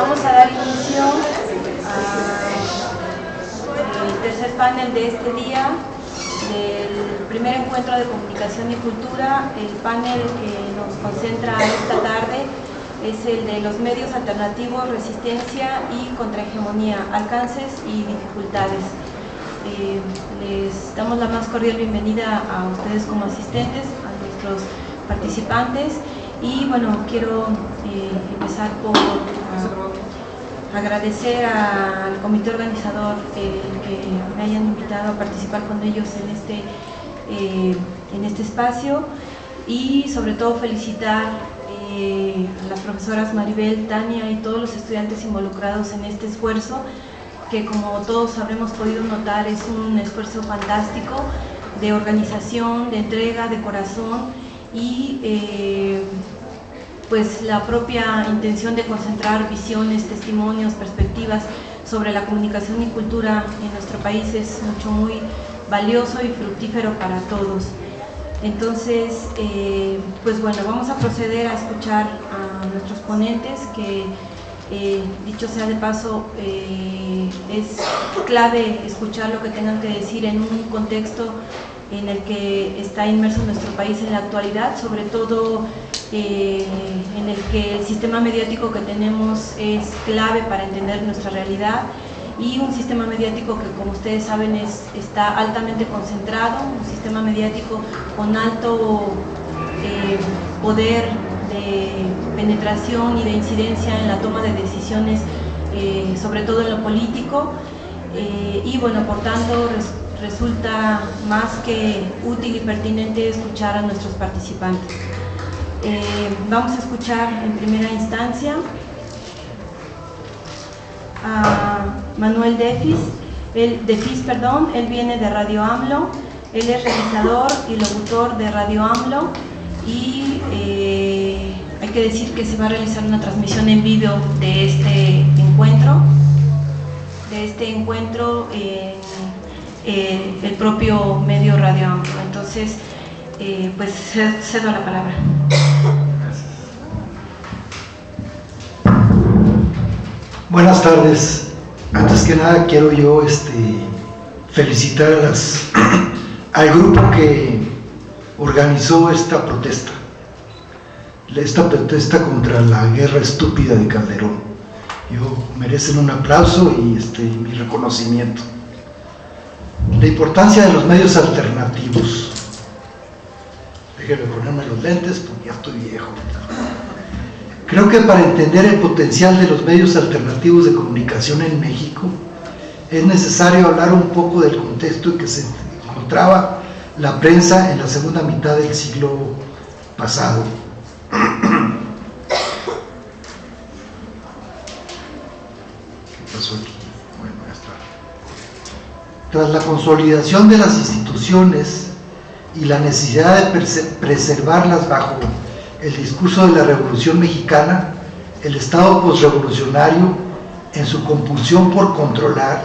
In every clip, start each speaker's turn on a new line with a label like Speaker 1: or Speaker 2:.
Speaker 1: vamos a dar inicio al tercer panel de este día del primer encuentro de comunicación y cultura. El panel que nos concentra esta tarde es el de los medios alternativos, resistencia y contrahegemonía, alcances y dificultades. Eh, les damos la más cordial bienvenida a ustedes como asistentes, a nuestros participantes y bueno, quiero eh, empezar por agradecer al comité organizador eh, que me hayan invitado a participar con ellos en este, eh, en este espacio. Y sobre todo felicitar a las profesoras Maribel, Tania y todos los estudiantes involucrados en este esfuerzo que como todos habremos podido notar es un esfuerzo fantástico de organización, de entrega, de corazón y eh, pues la propia intención de concentrar visiones, testimonios, perspectivas sobre la comunicación y cultura en nuestro país es mucho muy valioso y fructífero para todos. Entonces, eh, pues bueno, vamos a proceder a escuchar a nuestros ponentes que, eh, dicho sea de paso, es clave escuchar lo que tengan que decir en un contexto en el que está inmerso nuestro país en la actualidad, sobre todo eh, en el que el sistema mediático que tenemos es clave para entender nuestra realidad y un sistema mediático que como ustedes saben es, está altamente concentrado, un sistema mediático con alto eh, poder de penetración y de incidencia en la toma de decisiones, eh, sobre todo en lo político, y bueno, por tanto resulta más que útil y pertinente escuchar a nuestros participantes. Eh, vamos a escuchar en primera instancia a Manuel Defis, el Defis, perdón, él viene de Radio AMLO, él es realizador y locutor de Radio AMLO y eh, hay que decir que se va a realizar una transmisión en vivo de este encuentro, de este encuentro en eh, el propio medio radio Entonces, eh, pues cedo la palabra.
Speaker 2: Buenas tardes. Antes que nada quiero yo este, felicitar a las, al grupo que organizó esta protesta. Esta protesta contra la guerra estúpida de Calderón. Yo merecen un aplauso y este, mi reconocimiento. La importancia de los medios alternativos. Déjenme ponerme los lentes porque ya estoy viejo. Creo que para entender el potencial de los medios alternativos de comunicación en México es necesario hablar un poco del contexto en que se encontraba la prensa en la segunda mitad del siglo pasado. Tras la consolidación de las instituciones y la necesidad de preservarlas bajo el discurso de la Revolución Mexicana, el Estado posrevolucionario, en su compulsión por controlar,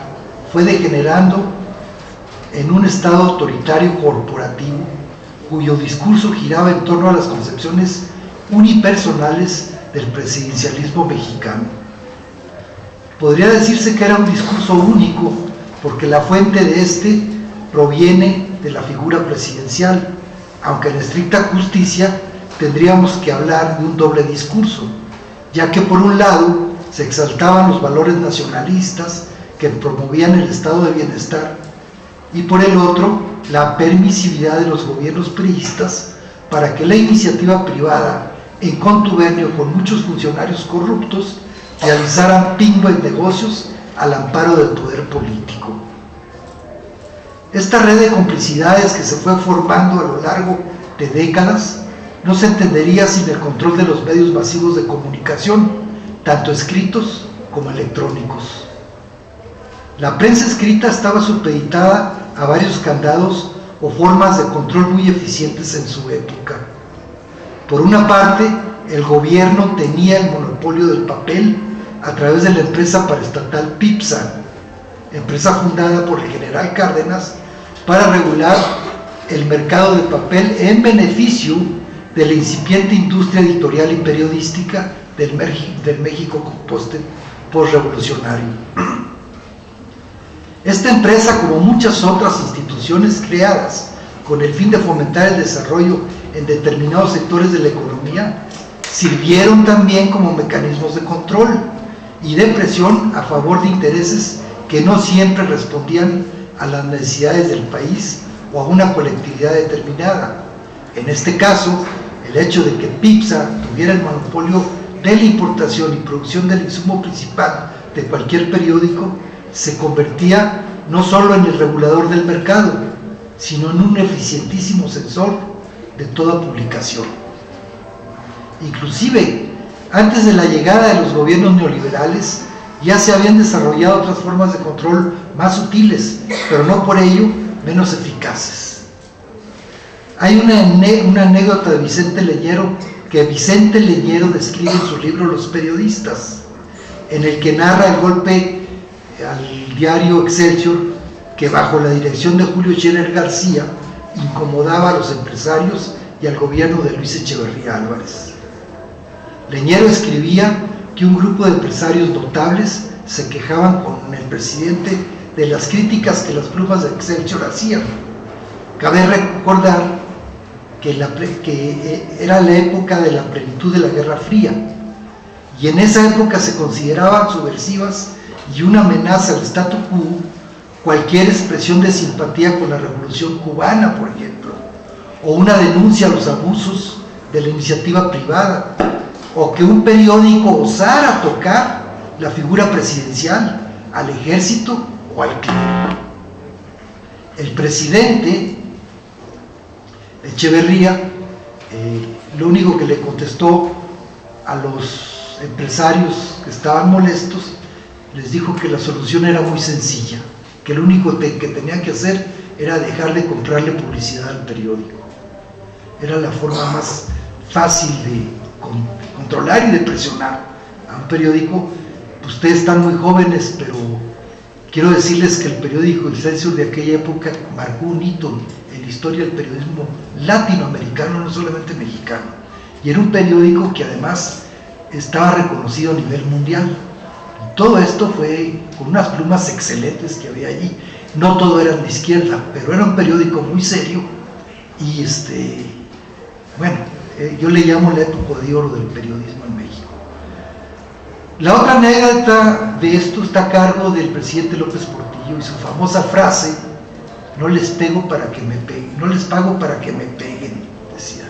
Speaker 2: fue degenerando en un Estado autoritario corporativo cuyo discurso giraba en torno a las concepciones unipersonales del presidencialismo mexicano. Podría decirse que era un discurso único porque la fuente de este proviene de la figura presidencial, aunque en estricta justicia tendríamos que hablar de un doble discurso, ya que por un lado se exaltaban los valores nacionalistas que promovían el estado de bienestar y por el otro la permisividad de los gobiernos priistas para que la iniciativa privada, en contubernio con muchos funcionarios corruptos, realizaran pingo en negocios al amparo del poder político. Esta red de complicidades que se fue formando a lo largo de décadas no se entendería sin el control de los medios masivos de comunicación, tanto escritos como electrónicos. La prensa escrita estaba supeditada a varios candados o formas de control muy eficientes en su época. Por una parte, el gobierno tenía el monopolio del papel a través de la empresa paraestatal PIPSA, empresa fundada por el general Cárdenas para regular el mercado de papel en beneficio de la incipiente industria editorial y periodística del, México postrevolucionario. Esta empresa, como muchas otras instituciones creadas con el fin de fomentar el desarrollo en determinados sectores de la economía, sirvieron también como mecanismos de control y de presión a favor de intereses que no siempre respondían a las necesidades del país o a una colectividad determinada. En este caso, el hecho de que PIPSA tuviera el monopolio de la importación y producción del insumo principal de cualquier periódico se convertía no solo en el regulador del mercado, sino en un eficientísimo sensor de toda publicación. Inclusive, antes de la llegada de los gobiernos neoliberales, ya se habían desarrollado otras formas de control más sutiles, pero no por ello menos eficaces. Hay una, anécdota de Vicente Leñero que Vicente Leñero describe en su libro Los Periodistas, en el que narra el golpe al diario Excelsior que bajo la dirección de Julio Scherer García incomodaba a los empresarios y al gobierno de Luis Echeverría Álvarez. Leñero escribía que un grupo de empresarios notables se quejaban con el presidente de las críticas que las plumas de Excelsior hacían. Cabe recordar que, que eh, era la época de la plenitud de la Guerra Fría y en esa época se consideraban subversivas y una amenaza al statu quo cualquier expresión de simpatía con la revolución cubana, por ejemplo, o una denuncia a los abusos de la iniciativa privada, o que un periódico osara tocar la figura presidencial, al ejército o al crimen. El presidente Echeverría, eh, lo único que le contestó a los empresarios que estaban molestos les dijo que la solución era muy sencilla, que lo único que tenían que hacer era dejar de comprarle publicidad al periódico. Era la forma más fácil de controlar y de presionar a un periódico. Ustedes están muy jóvenes, pero quiero decirles que el periódico El Censur de aquella época marcó un hito en la historia del periodismo latinoamericano, no solamente mexicano. Y era un periódico que además estaba reconocido a nivel mundial. Todo esto fue con unas plumas excelentes que había allí. No todo era de izquierda, pero era un periódico muy serio y este, bueno, eh, yo le llamo la época de oro del periodismo en México. La otra anécdota de esto está a cargo del presidente López Portillo y su famosa frase, no les pego para que me peguen, no les pago para que me peguen, decía.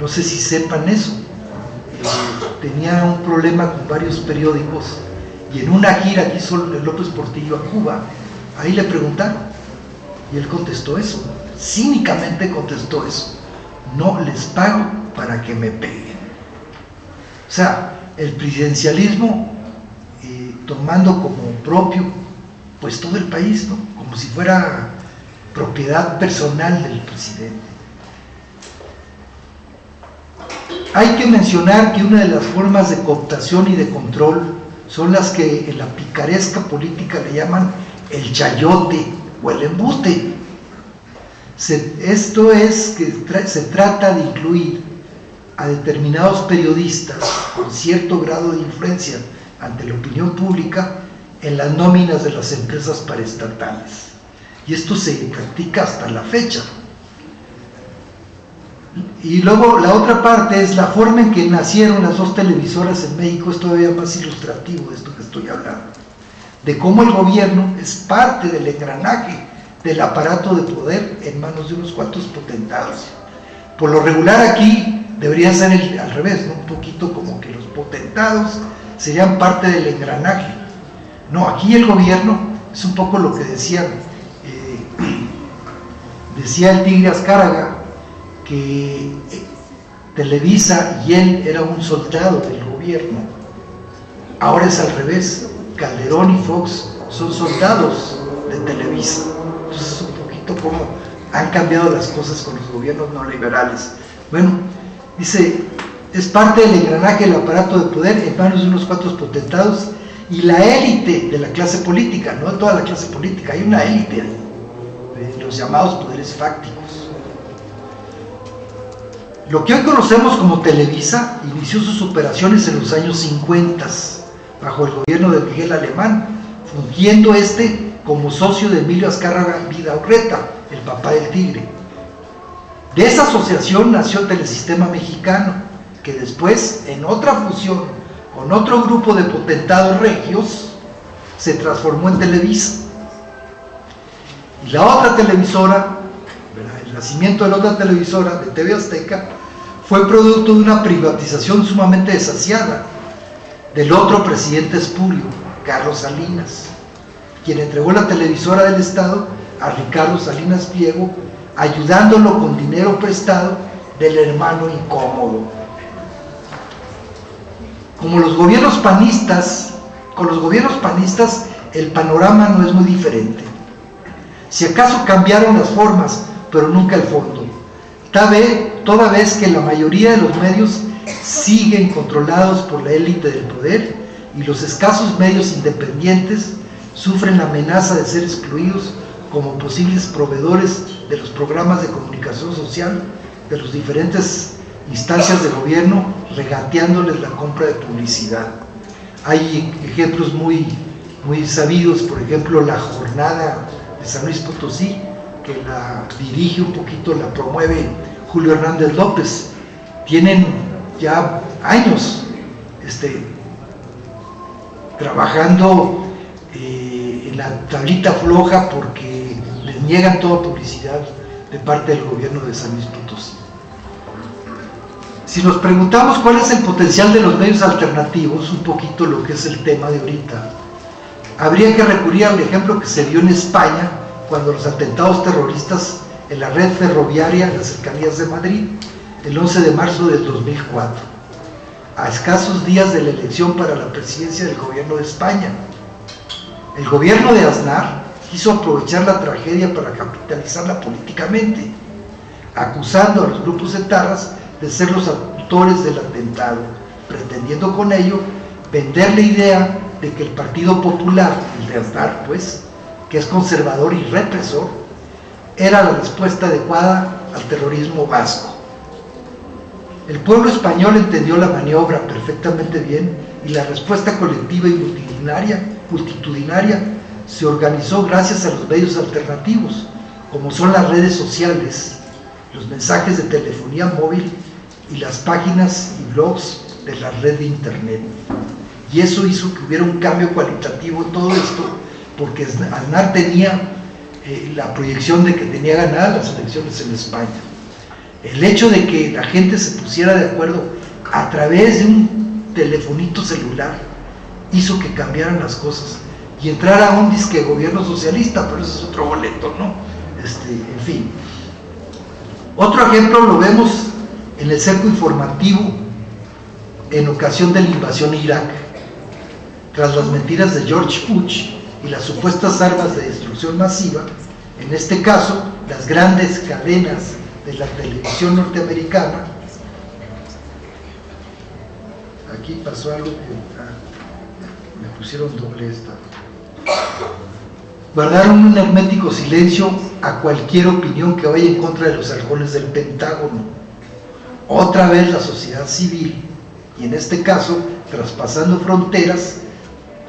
Speaker 2: No sé si sepan eso. Eh, tenía un problema con varios periódicos y en una gira que hizo López Portillo a Cuba, ahí le preguntaron. Y él contestó eso, cínicamente contestó eso. No les pago para que me peguen. O sea, el presidencialismo eh, tomando como propio pues todo el país, ¿no? como si fuera propiedad personal del presidente. Hay que mencionar que una de las formas de cooptación y de control son las que en la picaresca política le llaman el chayote o el embute. Esto es que se trata de incluir a determinados periodistas con cierto grado de influencia ante la opinión pública en las nóminas de las empresas paraestatales. Y esto se practica hasta la fecha. Y luego la otra parte es la forma en que nacieron las dos televisoras en México, es todavía más ilustrativo de esto que estoy hablando, de cómo el gobierno es parte del engranaje del aparato de poder en manos de unos cuantos potentados. Por lo regular aquí debería ser al revés, ¿no? un poquito como que los potentados serían parte del engranaje. No, aquí el gobierno es un poco lo que decían, eh, decía el tigre Azcárraga, que eh, Televisa y él era un soldado del gobierno. Ahora es al revés. Calderón y Fox son soldados de Televisa. Entonces es un poquito como han cambiado las cosas con los gobiernos no liberales. Bueno, dice, es parte del engranaje del aparato de poder en manos de unos cuantos potentados y la élite de la clase política, no de toda la clase política, hay una élite de los llamados poderes fácticos. Lo que hoy conocemos como Televisa inició sus operaciones en los años 50, bajo el gobierno de Miguel Alemán, fungiendo este como socio de Emilio Azcárraga Vidaurreta, el papá del tigre. De esa asociación nació Telesistema Mexicano, que después, en otra fusión con otro grupo de potentados regios, se transformó en Televisa. Y la otra televisora, el nacimiento de la otra televisora de TV Azteca, fue producto de una privatización sumamente desasiada del otro presidente espurio, Carlos Salinas, quien entregó la televisora del Estado a Ricardo Salinas Pliego, ayudándolo con dinero prestado del hermano incómodo. Como los gobiernos panistas, con los gobiernos panistas el panorama no es muy diferente. Si acaso cambiaron las formas, pero nunca el fondo. Toda vez que la mayoría de los medios siguen controlados por la élite del poder y los escasos medios independientes sufren la amenaza de ser excluidos como posibles proveedores de los programas de comunicación social de las diferentes instancias de gobierno, regateándoles la compra de publicidad. Hay ejemplos muy, muy sabidos, por ejemplo, la jornada de San Luis Potosí, que la dirige un poquito, la promueve Julio Hernández López. Tienen ya años este, trabajando la tablita floja porque les niegan toda publicidad de parte del gobierno de San Luis Potosí. Si nos preguntamos cuál es el potencial de los medios alternativos, un poquito lo que es el tema de ahorita, habría que recurrir al ejemplo que se dio en España cuando los atentados terroristas en la red ferroviaria en las cercanías de Madrid, el 11 de marzo del 2004, a escasos días de la elección para la presidencia del gobierno de España. El gobierno de Aznar quiso aprovechar la tragedia para capitalizarla políticamente, acusando a los grupos etarras de ser los autores del atentado, pretendiendo con ello vender la idea de que el Partido Popular, el de Aznar, pues, que es conservador y represor, era la respuesta adecuada al terrorismo vasco. El pueblo español entendió la maniobra perfectamente bien y la respuesta colectiva y multitudinaria, multitudinaria se organizó gracias a los medios alternativos, como son las redes sociales, los mensajes de telefonía móvil y las páginas y blogs de la red de Internet. Y eso hizo que hubiera un cambio cualitativo en todo esto, porque Aznar tenía eh, la proyección de que tenía ganadas las elecciones en España. El hecho de que la gente se pusiera de acuerdo a través de un telefonito celular hizo que cambiaran las cosas y entrara un disque gobierno socialista, pero ese es otro boleto, ¿no? Este, en fin. Otro ejemplo lo vemos en el cerco informativo en ocasión de la invasión a Irak. Tras las mentiras de George Bush, y las supuestas armas de destrucción masiva, en este caso las grandes cadenas de la televisión norteamericana, aquí pasó algo que ah, me pusieron doble esta, guardaron un hermético silencio a cualquier opinión que vaya en contra de los halcones del Pentágono. Otra vez la sociedad civil, y en este caso, traspasando fronteras,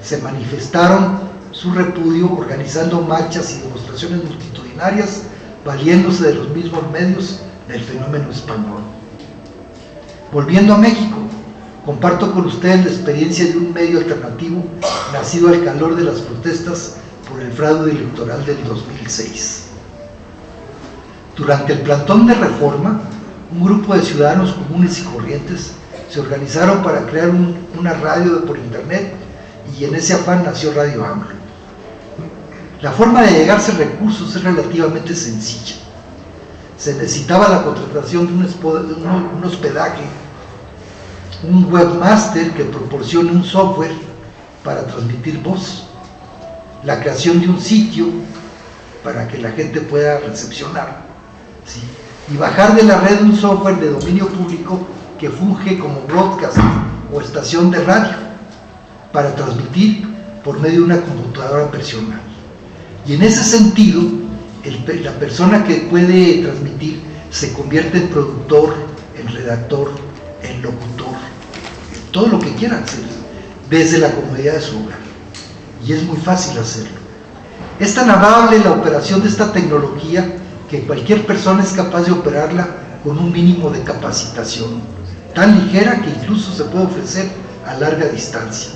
Speaker 2: se manifestaron su repudio organizando marchas y demostraciones multitudinarias valiéndose de los mismos medios del fenómeno español. Volviendo a México, comparto con ustedes la experiencia de un medio alternativo nacido al calor de las protestas por el fraude electoral del 2006. Durante el plantón de reforma, un grupo de ciudadanos comunes y corrientes se organizaron para crear una radio por internet y en ese afán nació Radio AMLO. La forma de llegarse recursos es relativamente sencilla. Se necesitaba la contratación de un, hospedaje, un webmaster que proporcione un software para transmitir voz, la creación de un sitio para que la gente pueda recepcionar, y bajar de la red un software de dominio público que funge como broadcast o estación de radio para transmitir por medio de una computadora personal. Y en ese sentido, la persona que puede transmitir se convierte en productor, en redactor, en locutor, todo lo que quiera hacer. desde la comodidad de su hogar. Y es muy fácil hacerlo. Es tan amable la operación de esta tecnología que cualquier persona es capaz de operarla con un mínimo de capacitación, tan ligera que incluso se puede ofrecer a larga distancia.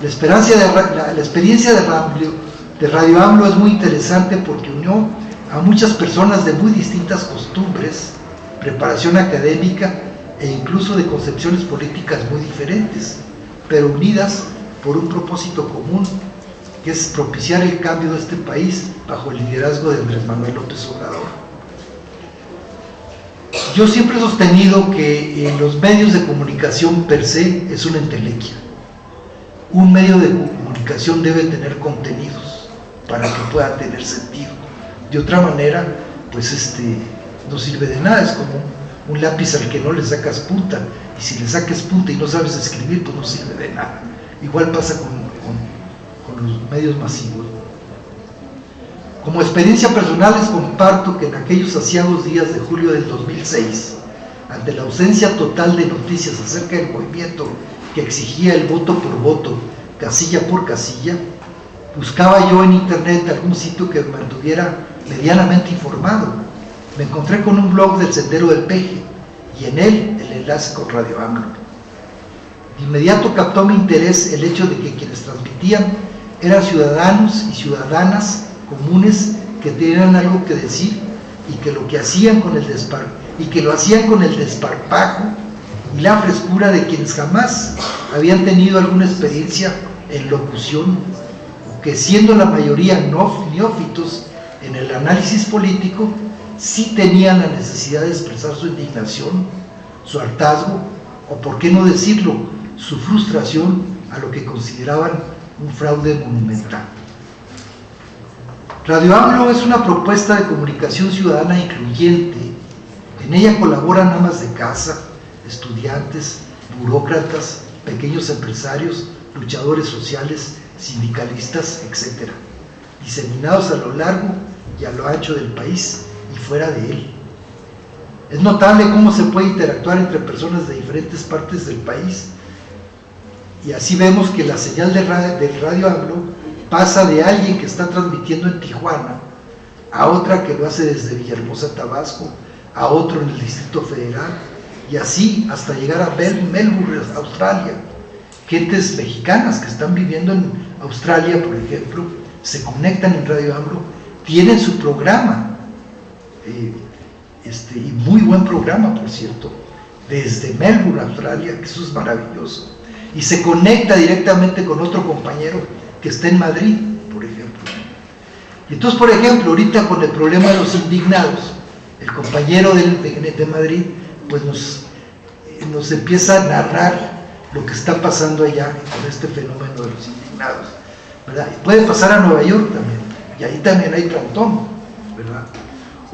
Speaker 2: La, experiencia de, la, experiencia de Radio, de Radio AMLO es muy interesante porque unió a muchas personas de muy distintas costumbres, preparación académica e incluso de concepciones políticas muy diferentes, pero unidas por un propósito común, que es propiciar el cambio de este país bajo el liderazgo de Andrés Manuel López Obrador. Yo siempre he sostenido que en los medios de comunicación per se es una entelequia. Un medio de comunicación debe tener contenidos para que pueda tener sentido. De otra manera, pues este no sirve de nada, es como un lápiz al que no le sacas punta, y si le sacas punta y no sabes escribir, pues no sirve de nada. Igual pasa con, con los medios masivos. Como experiencia personal les comparto que en aquellos asiados días de julio del 2006, ante la ausencia total de noticias acerca del movimiento que exigía el voto por voto, casilla por casilla, buscaba yo en internet algún sitio que me mantuviera medianamente informado. Me encontré con un blog del Sendero del Peje y en él el enlace con Radio AMLO. De inmediato captó mi interés el hecho de que quienes transmitían eran ciudadanos y ciudadanas comunes que tenían algo que decir y que lo hacían con el y que lo hacían con el desparpajo y la frescura de quienes jamás habían tenido alguna experiencia en locución que siendo la mayoría no, neófitos en el análisis político sí tenían la necesidad de expresar su indignación, su hartazgo o por qué no decirlo, su frustración a lo que consideraban un fraude monumental. Radio AMLO es una propuesta de comunicación ciudadana incluyente. En ella colaboran amas de casa, estudiantes, burócratas, pequeños empresarios, luchadores sociales, sindicalistas, etc., diseminados a lo largo y a lo ancho del país y fuera de él. Es notable cómo se puede interactuar entre personas de diferentes partes del país y así vemos que la señal del radio AMLO pasa de alguien que está transmitiendo en Tijuana a otra que lo hace desde Villahermosa, Tabasco, a otro en el Distrito Federal, y así hasta llegar a Melbourne, Australia. Gentes mexicanas que están viviendo en Australia, por ejemplo, se conectan en Radio AMLO, tienen su programa, eh, este, y muy buen programa, por cierto, desde Melbourne, Australia, que eso es maravilloso, y se conecta directamente con otro compañero que está en Madrid, por ejemplo. Y entonces, por ejemplo, ahorita con el problema de los indignados, el compañero del, de, Madrid, pues nos, nos empieza a narrar lo que está pasando allá con este fenómeno de los indignados. ¿verdad? Puede pasar a Nueva York también, y ahí también hay plantón, ¿verdad?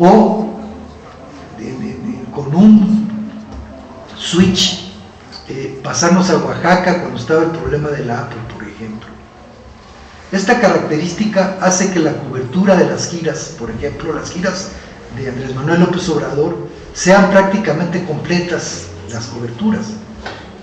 Speaker 2: O con un switch, eh, pasarnos a Oaxaca cuando estaba el problema de la Apple, por ejemplo. Esta característica hace que la cobertura de las giras, por ejemplo, las giras de Andrés Manuel López Obrador, sean prácticamente completas las coberturas.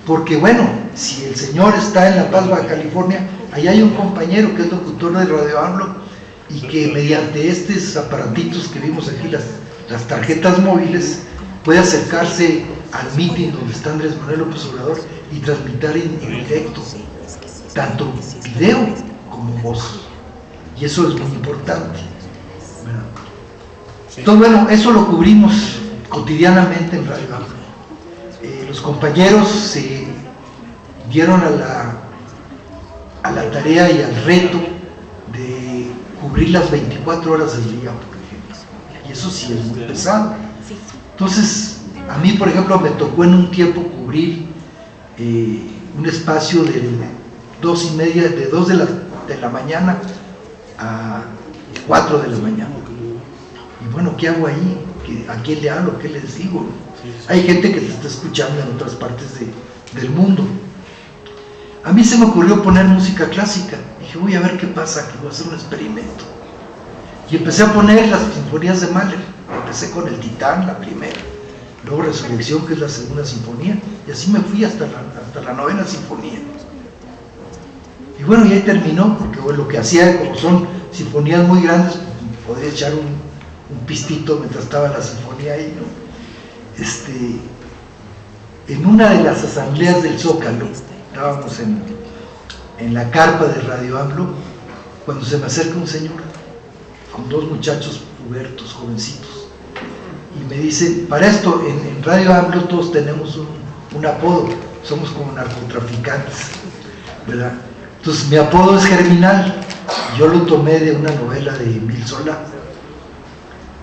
Speaker 2: Porque bueno, si el señor está en La Paz, Baja California, ahí hay un compañero que es locutor de Radio AMLO y que mediante estos aparatitos que vimos aquí, las, las tarjetas móviles, puede acercarse al meeting donde está Andrés Manuel López Obrador y transmitir en, en directo, tanto video como voz. Y eso es muy importante. Entonces, bueno, eso lo cubrimos cotidianamente en Radio eh, los compañeros se dieron a la, a la tarea y al reto cubrir las 24 horas del día, por ejemplo. Y eso sí es muy pesado. Entonces, a mí, por ejemplo, me tocó en un tiempo cubrir eh, un espacio de dos y media, de dos de la de la mañana a 4 de la mañana. Y bueno, ¿qué hago ahí? ¿A quién le hablo? ¿Qué les digo? Hay gente que te está escuchando en otras partes del mundo. A mí se me ocurrió poner música clásica. Dije, voy a ver qué pasa, que voy a hacer un experimento. Y empecé a poner las sinfonías de Mahler. Empecé con el Titán, la primera. Luego Resurrección, que es la segunda sinfonía. Y así me fui hasta la, hasta la novena sinfonía. Y bueno, y ahí terminó, porque lo que hacía, como son sinfonías muy grandes, pues, podía echar un, un, pistito mientras estaba la sinfonía ahí, ¿no? Este, en una de las asambleas del Zócalo, estábamos en, en la carpa de Radio AMLO, cuando se me acerca un señor con dos muchachos pubertos, jovencitos, y me dice, para esto, en, Radio AMLO todos tenemos un, un apodo, somos como narcotraficantes, ¿verdad? Entonces mi apodo es Germinal, yo lo tomé de una novela de Emil Sola.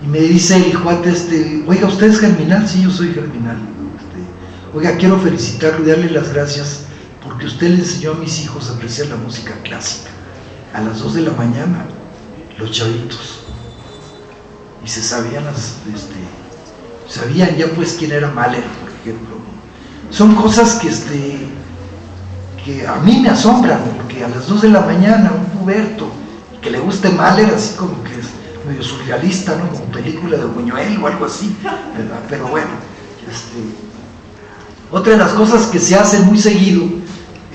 Speaker 2: Y me dice el cuate este, oiga, ¿usted es Germinal? Sí, yo soy Germinal. Este, oiga, quiero felicitarlo y darle las gracias porque usted le enseñó a mis hijos a apreciar la música clásica. A las 2 de la mañana, los chavitos. Y se sabían las, este, sabían ya pues quién era Mahler, por ejemplo. Son cosas que este, que a mí me asombran, porque a las 2 de la mañana un puberto que le guste Mahler, así como que es medio surrealista, ¿no? Como película de Buñuel o algo así, ¿verdad? Pero bueno, este, otra de las cosas que se hace muy seguido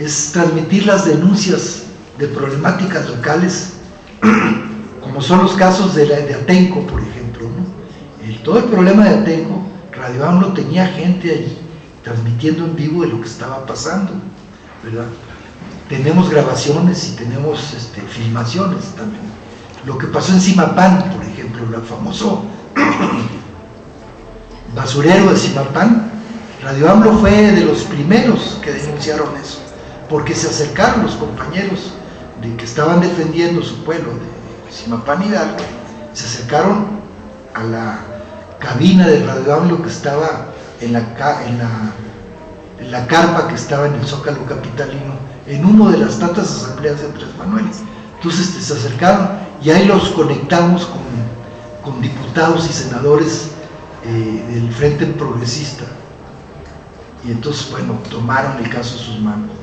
Speaker 2: es transmitir las denuncias de problemáticas locales, como son los casos de, la, de Atenco, por ejemplo. todo el problema de Atenco, Radio AMLO tenía gente allí transmitiendo en vivo de lo que estaba pasando. ¿verdad? Tenemos grabaciones y tenemos este, filmaciones también. Lo que pasó en Simapán, por ejemplo, el famoso basurero de Simapán, Radio AMLO fue de los primeros que denunciaron eso, porque se acercaron los compañeros de que estaban defendiendo su pueblo de Simapán Hidalgo, se acercaron a la cabina de Radio que estaba en la, en la carpa que estaba en el Zócalo Capitalino, en una de las tantas asambleas de Andrés Manuel. Entonces este, se acercaron y ahí los conectamos con, con diputados y senadores eh, del Frente Progresista. Y entonces, bueno, tomaron el caso en sus manos.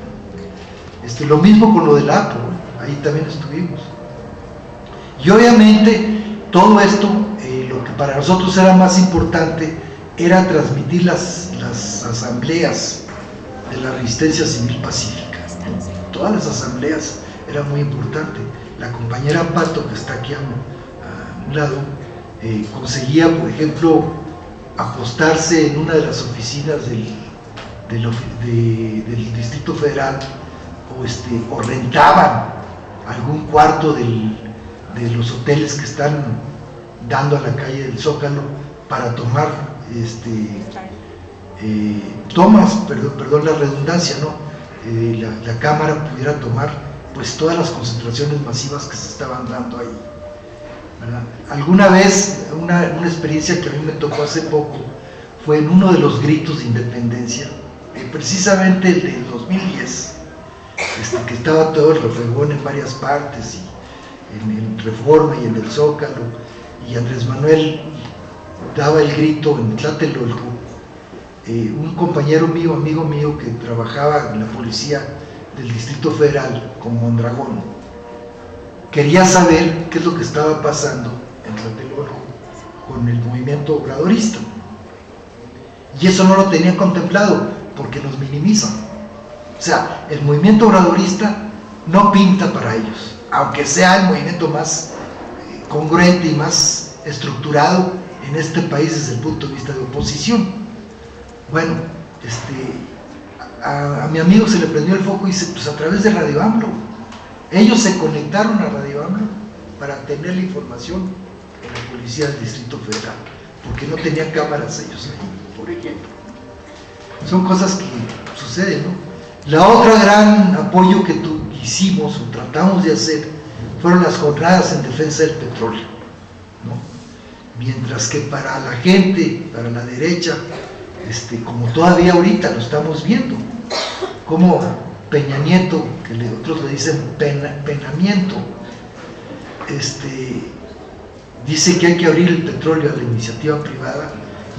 Speaker 2: Este, lo mismo con lo del APO, ahí también estuvimos. Y obviamente todo esto, eh, lo que para nosotros era más importante, era transmitir las, las asambleas de la resistencia civil pacífica. Todas las asambleas era muy importante. La compañera Pato, que está aquí a un, lado, eh, conseguía, por ejemplo, apostarse en una de las oficinas del, del, Distrito Federal o, este, o rentaban algún cuarto de los hoteles que están dando a la calle del Zócalo para tomar este, eh, tomas, perdón, perdón, la redundancia, ¿no? Eh, la, Cámara pudiera tomar pues todas las concentraciones masivas que se estaban dando ahí. Alguna vez, una, experiencia que a mí me tocó hace poco, fue en uno de los gritos de independencia, eh, precisamente el del 2010, que estaba todo el refregón en varias partes, y en el Reforma y en el Zócalo, y Andrés Manuel daba el grito en Tlatelolco, eh, un compañero mío, amigo mío, que trabajaba en la policía del Distrito Federal con Mondragón, quería saber qué es lo que estaba pasando en Tlatelolco con el movimiento obradorista. Y eso no lo tenía contemplado, porque nos minimizan. O sea, el movimiento obradorista no pinta para ellos, aunque sea el movimiento más eh, congruente y más estructurado en este país desde el punto de vista de oposición. Bueno, este, a, mi amigo se le prendió el foco y dice, pues a través de Radio AMLO. Ellos se conectaron a Radio AMLO para tener la información en la policía del Distrito Federal, porque no tenían cámaras ellos ahí, por ejemplo. Son cosas que suceden, ¿no? La otra gran apoyo que hicimos o tratamos de hacer fueron las jornadas en defensa del petróleo, ¿no? Mientras que para la gente, para la derecha, este, como todavía ahorita lo estamos viendo, como Peña Nieto, que otros le dicen penamiento, este, dice que hay que abrir el petróleo a la iniciativa privada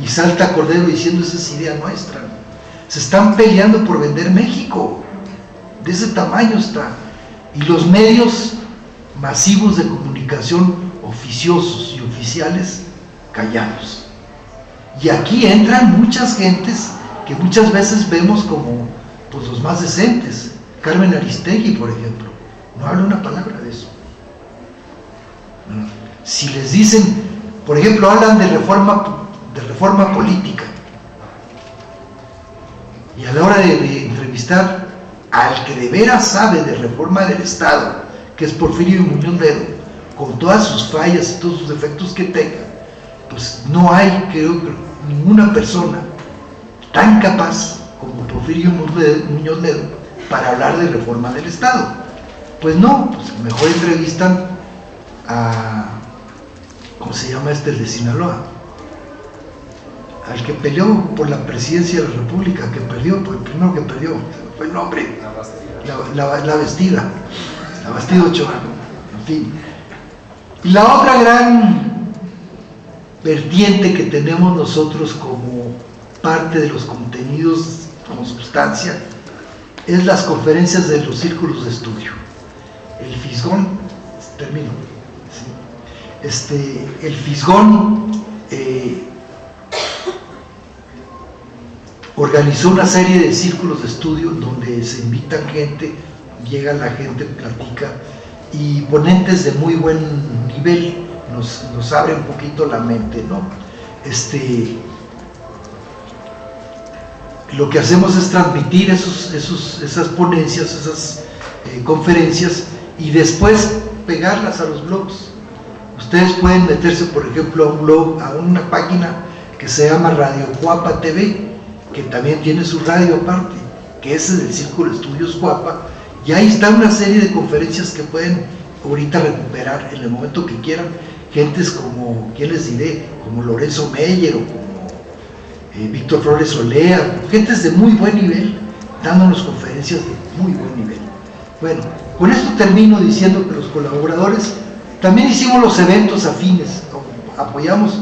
Speaker 2: y salta Cordero diciendo esa es idea nuestra. Se están peleando por vender México, de ese tamaño está. Y los medios masivos de comunicación oficiosos y oficiales callados. Y aquí entran muchas gentes que muchas veces vemos como pues, los más decentes. Carmen Aristegui, por ejemplo, No habla una palabra de eso. Si les dicen, por ejemplo, hablan de reforma, de reforma política, y a la hora de, entrevistar al que de veras sabe de reforma del Estado, que es Porfirio Muñoz Ledo, con todas sus fallas y todos sus defectos que tenga, pues no hay, creo, ninguna persona tan capaz como Porfirio Muñoz Ledo para hablar de reforma del Estado. Pues no, pues mejor entrevistan a, ¿cómo se llama este, de Sinaloa? Al que peleó por la presidencia de la República, que perdió, por el primero que perdió, fue el nombre, la, la, la vestida, la vestida Ochoa, en fin. Y la otra gran vertiente que tenemos nosotros como parte de los contenidos como sustancia es las conferencias de los círculos de estudio. El Fisgón, termino, este, el Fisgón eh, organizó una serie de círculos de estudio donde se invitan gente, llega la gente, platica y ponentes de muy buen nivel nos, nos abre un poquito la mente, ¿no? Este, lo que hacemos es transmitir esas ponencias, esas eh, conferencias y después pegarlas a los blogs. Ustedes pueden meterse, por ejemplo, a un blog, a una página que se llama Radio Cuapa TV, que también tiene su radio aparte, que es el Círculo Estudios Cuapa, y ahí está una serie de conferencias que pueden ahorita recuperar en el momento que quieran, gentes como, ¿quién les diré? Como Lorenzo Meyer o eh, Víctor Flores Olea, gentes de muy buen nivel, dándonos conferencias de muy buen nivel. Bueno, con esto termino diciendo que los colaboradores también hicimos los eventos afines, apoyamos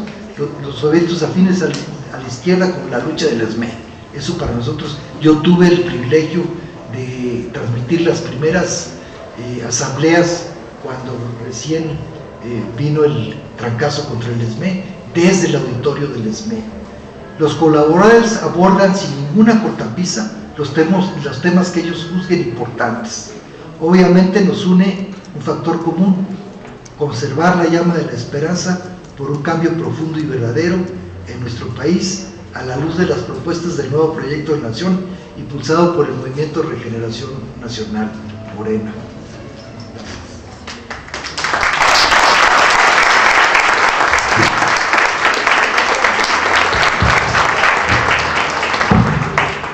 Speaker 2: los, eventos afines a, la izquierda con la lucha del ESME. Eso para nosotros, yo tuve el privilegio de transmitir las primeras eh, asambleas cuando recién eh, vino el trancazo contra el ESME, desde el auditorio del ESME los colaboradores abordan sin ninguna cortapisa los temas, los temas que ellos juzguen importantes. Obviamente nos une un factor común, conservar la llama de la esperanza por un cambio profundo y verdadero en nuestro país a la luz de las propuestas del nuevo proyecto de nación impulsado por el Movimiento Regeneración Nacional Morena.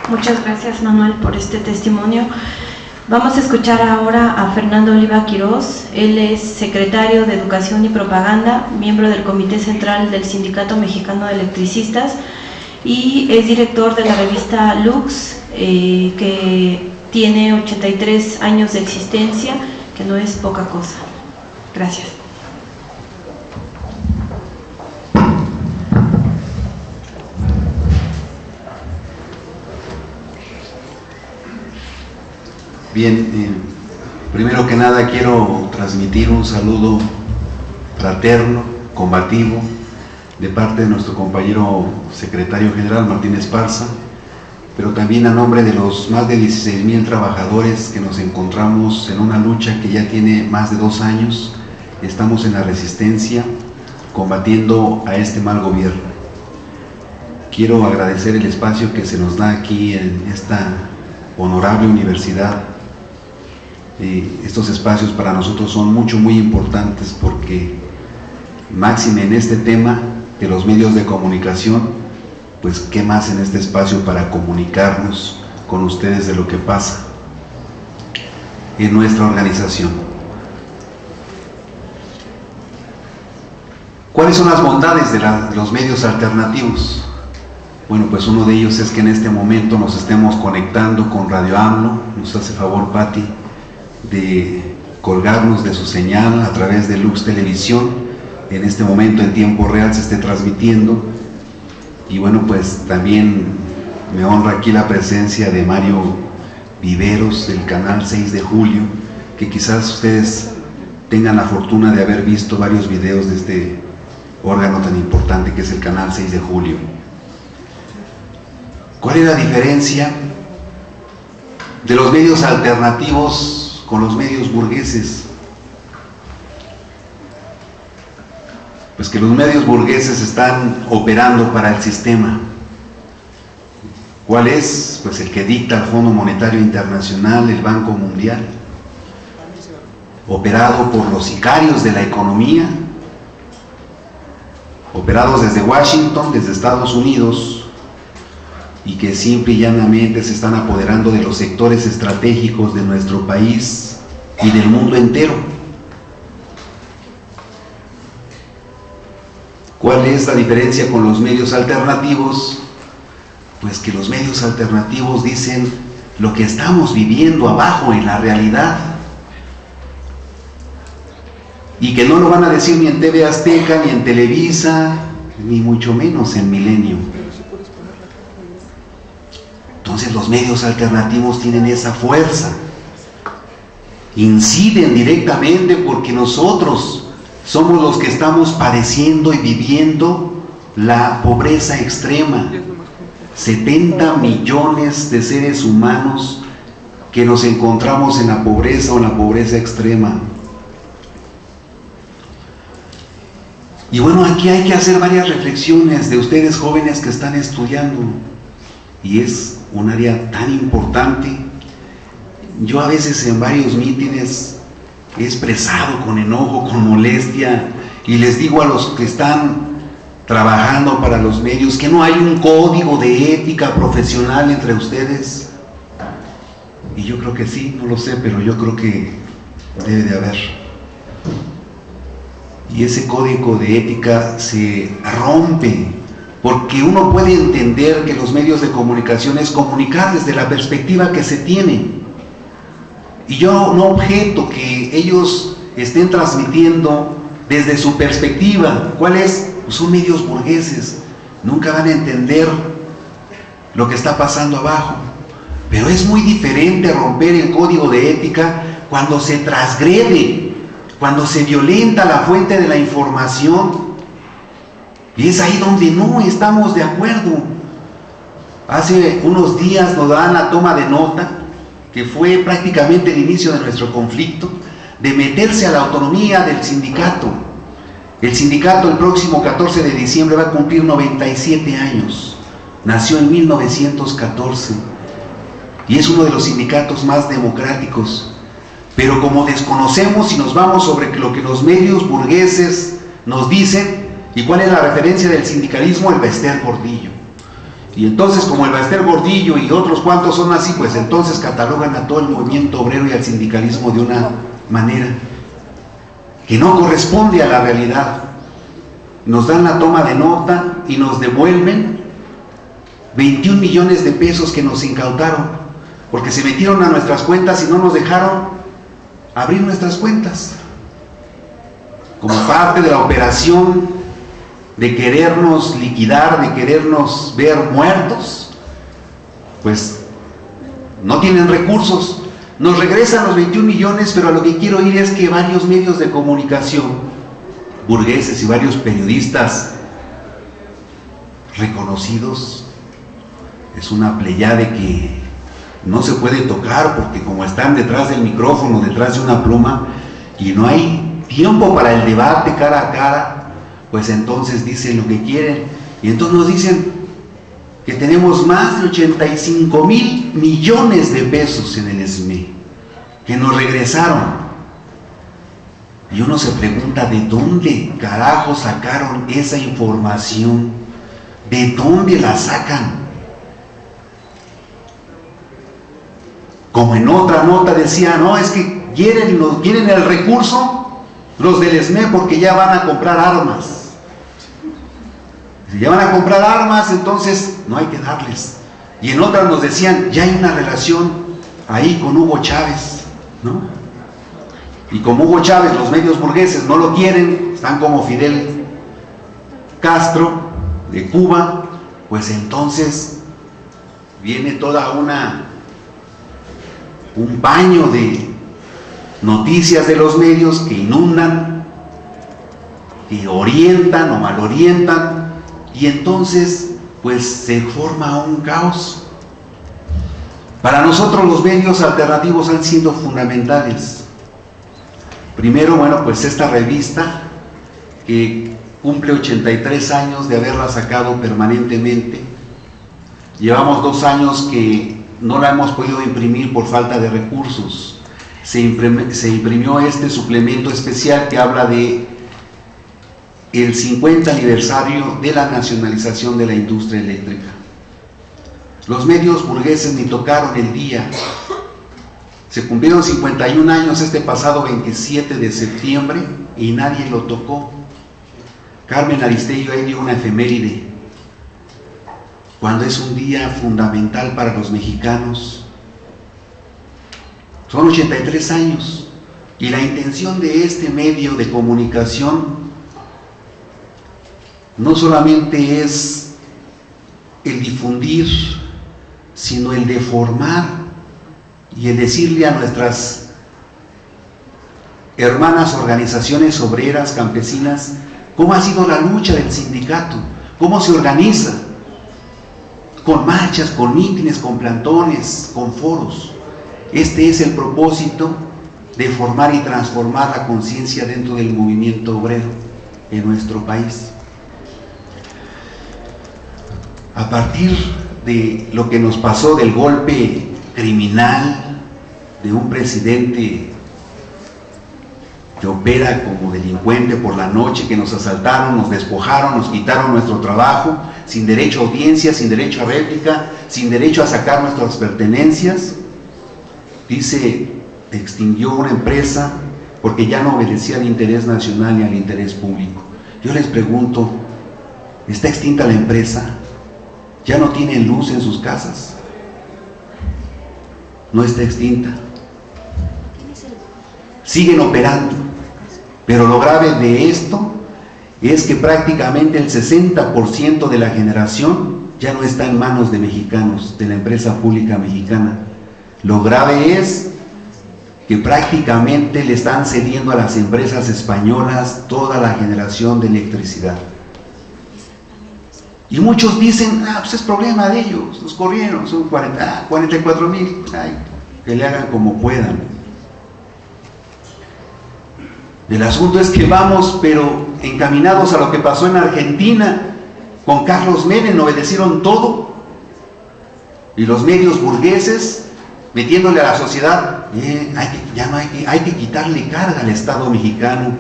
Speaker 1: Muchas gracias Manuel por este testimonio. Vamos a escuchar ahora a Fernando Oliva Quirós. Él es secretario de Educación y Propaganda, miembro del Comité Central del Sindicato Mexicano de Electricistas y es director de la revista Lux, eh, que tiene 83 años de existencia, que no es poca cosa. Gracias.
Speaker 3: Bien, eh, primero que nada quiero transmitir un saludo fraterno, combativo, de parte de nuestro compañero secretario general Martín Esparza, pero también a nombre de los más de 16 mil trabajadores que nos encontramos en una lucha que ya tiene más de dos años. Estamos en la resistencia combatiendo a este mal gobierno. Quiero agradecer el espacio que se nos da aquí en esta honorable universidad estos espacios para nosotros son mucho, muy importantes porque máxime en este tema de los medios de comunicación, pues qué más en este espacio para comunicarnos con ustedes de lo que pasa en nuestra organización. ¿Cuáles son las bondades de, de los medios alternativos? Bueno, pues uno de ellos es que en este momento nos estemos conectando con Radio AMLO, nos hace favor Patti, de colgarnos de su señal a través de Lux Televisión. En este momento en tiempo real se esté transmitiendo. Y bueno, pues también me honra aquí la presencia de Mario Viveros del canal 6 de julio, que quizás ustedes tengan la fortuna de haber visto varios videos de este órgano tan importante que es el canal 6 de julio. ¿Cuál es la diferencia de los medios alternativos con los medios burgueses? Pues que los medios burgueses están operando para el sistema. ¿Cuál es? Pues el que dicta el Fondo Monetario Internacional, el Banco Mundial, operado por los sicarios de la economía, operados desde Washington, desde Estados Unidos, y que simple y llanamente se están apoderando de los sectores estratégicos de nuestro país y del mundo entero. ¿Cuál es la diferencia con los medios alternativos? Pues que los medios alternativos dicen lo que estamos viviendo abajo en la realidad. Y que no lo van a decir ni en TV Azteca, ni en Televisa, ni mucho menos en Milenio. Entonces los medios alternativos tienen esa fuerza. Inciden directamente porque nosotros somos los que estamos padeciendo y viviendo la pobreza extrema. 70 millones de seres humanos que nos encontramos en la pobreza o en la pobreza extrema. Y bueno, aquí hay que hacer varias reflexiones de ustedes jóvenes que están estudiando. Y es un área tan importante. Yo a veces en varios mítines he expresado con enojo, con molestia, y les digo a los que están trabajando para los medios que no hay un código de ética profesional entre ustedes. Y yo creo que sí, no lo sé, pero yo creo que debe de haber y ese código de ética se rompe, porque uno puede entender que los medios de comunicación es comunicar desde la perspectiva que se tiene. Y yo no objeto que ellos estén transmitiendo desde su perspectiva. ¿Cuál es? Pues son medios burgueses. Nunca van a entender lo que está pasando abajo. Pero es muy diferente romper el código de ética cuando se transgrede cuando se violenta la fuente de la información. Y es ahí donde no estamos de acuerdo. Hace unos días nos dan la toma de nota, que fue prácticamente el inicio de nuestro conflicto, de meterse a la autonomía del sindicato. El sindicato el próximo 14 de diciembre va a cumplir 97 años. Nació en 1914 y es uno de los sindicatos más democráticos pero como desconocemos y nos vamos sobre lo que los medios burgueses nos dicen, ¿y cuál es la referencia del sindicalismo? El Bester Gordillo. Y entonces como el Bester Gordillo y otros cuantos son así, pues entonces catalogan a todo el movimiento obrero y al sindicalismo de una manera que no corresponde a la realidad. Nos dan la toma de nota y nos devuelven 21 millones de pesos que nos incautaron, porque se metieron a nuestras cuentas y no nos dejaron abrir nuestras cuentas. Como parte de la operación de querernos liquidar, de querernos ver muertos, pues no tienen recursos. Nos regresan los 21 millones, pero a lo que quiero ir es que varios medios de comunicación, burgueses y varios periodistas reconocidos, es una pleyade que no se puede tocar porque como están detrás del micrófono, detrás de una pluma, y no hay tiempo para el debate cara a cara, pues entonces dicen lo que quieren. Y entonces nos dicen que tenemos más de 85 mil millones de pesos en el SME, que nos regresaron. Y uno se pregunta, ¿de dónde carajo sacaron esa información? ¿De dónde la sacan? Como en otra nota decía, no, es que quieren, el recurso los del ESME porque ya van a comprar armas. Si ya van a comprar armas, entonces no hay que darles. Y en otras nos decían, ya hay una relación ahí con Hugo Chávez, ¿no? Y como Hugo Chávez, los medios burgueses no lo quieren, están como Fidel Castro de Cuba, pues entonces viene toda una un baño de noticias de los medios que inundan, que orientan o mal orientan, y entonces pues se forma un caos. Para nosotros los medios alternativos han sido fundamentales. Primero, bueno, pues esta revista que cumple 83 años de haberla sacado permanentemente. Llevamos dos años que no la hemos podido imprimir por falta de recursos. Se, imprimió este suplemento especial que habla de el 50 aniversario de la nacionalización de la industria eléctrica. Los medios burgueses ni tocaron el día. Se cumplieron 51 años este pasado 27 de septiembre y nadie lo tocó. Carmen Aristello ahí dio una efeméride, cuando es un día fundamental para los mexicanos. Son 83 años y la intención de este medio de comunicación no solamente es el difundir, sino el de formar y el decirle a nuestras hermanas organizaciones obreras, campesinas, cómo ha sido la lucha del sindicato, cómo se organiza, con marchas, con mítines, con plantones, con foros. Este es el propósito de formar y transformar la conciencia dentro del movimiento obrero en nuestro país. A partir de lo que nos pasó del golpe criminal de un presidente que opera como delincuente por la noche, que nos asaltaron, nos despojaron, nos quitaron nuestro trabajo, sin derecho a audiencia, sin derecho a réplica, sin derecho a sacar nuestras pertenencias. Dice, extinguió una empresa porque ya no obedecía al interés nacional ni al interés público. Yo les pregunto, ¿está extinta la empresa? ¿Ya no tienen luz en sus casas? No está extinta. Siguen operando. Pero lo grave de esto es que prácticamente el 60% de la generación ya no está en manos de mexicanos, de la empresa pública mexicana. Lo grave es que prácticamente le están cediendo a las empresas españolas toda la generación de electricidad. Y muchos dicen, ah, pues es problema de ellos, los corrieron, son 40, 44 mil, que le hagan como puedan. El asunto es que vamos, pero encaminados a lo que pasó en Argentina, con Carlos Menem, obedecieron todo. Y los medios burgueses, metiéndole a la sociedad, eh, hay que, hay que quitarle carga al Estado mexicano.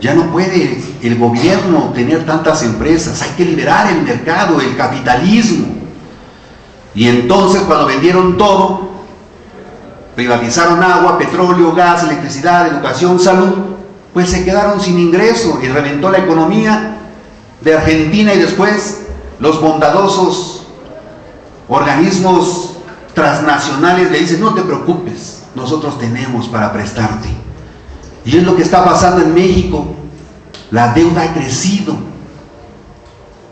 Speaker 3: Ya no puede el gobierno tener tantas empresas, hay que liberar el mercado, el capitalismo. Y entonces cuando vendieron todo, privatizaron agua, petróleo, gas, electricidad, educación, salud, pues se quedaron sin ingreso y reventó la economía de Argentina y después los bondadosos organismos transnacionales le dicen, no te preocupes, nosotros tenemos para prestarte. Y es lo que está pasando en México. La deuda ha crecido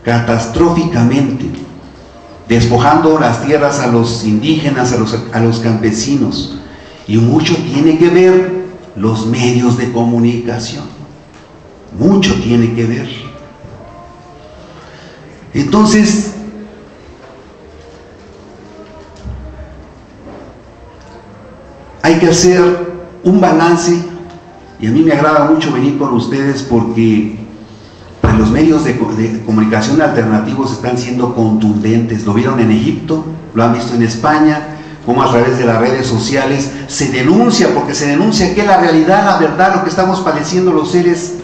Speaker 3: catastróficamente, despojando las tierras a los indígenas, a los, a los campesinos. Y mucho tiene que ver los medios de comunicación. Mucho tiene que ver. Entonces, hay que hacer un balance y a mí me agrada mucho venir con ustedes porque pues, los medios de, de, comunicación alternativos están siendo contundentes. Lo vieron en Egipto, lo han visto en España, como a través de las redes sociales se denuncia, porque se denuncia que la realidad, la verdad, lo que estamos padeciendo los seres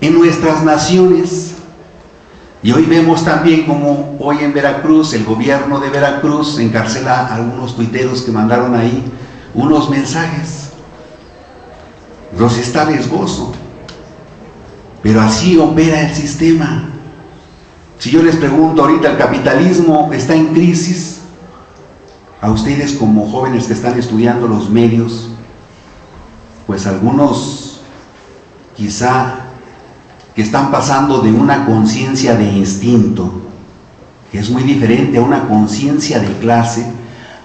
Speaker 3: en nuestras naciones. Y hoy vemos también como hoy en Veracruz, el gobierno de Veracruz encarcela a algunos tuiteros que mandaron ahí unos mensajes. Los está riesgoso. Pero así opera el sistema. Si yo les pregunto ahorita, ¿el capitalismo está en crisis? a ustedes como jóvenes que están estudiando los medios, pues algunos quizá que están pasando de una conciencia de instinto, que es muy diferente a una conciencia de clase,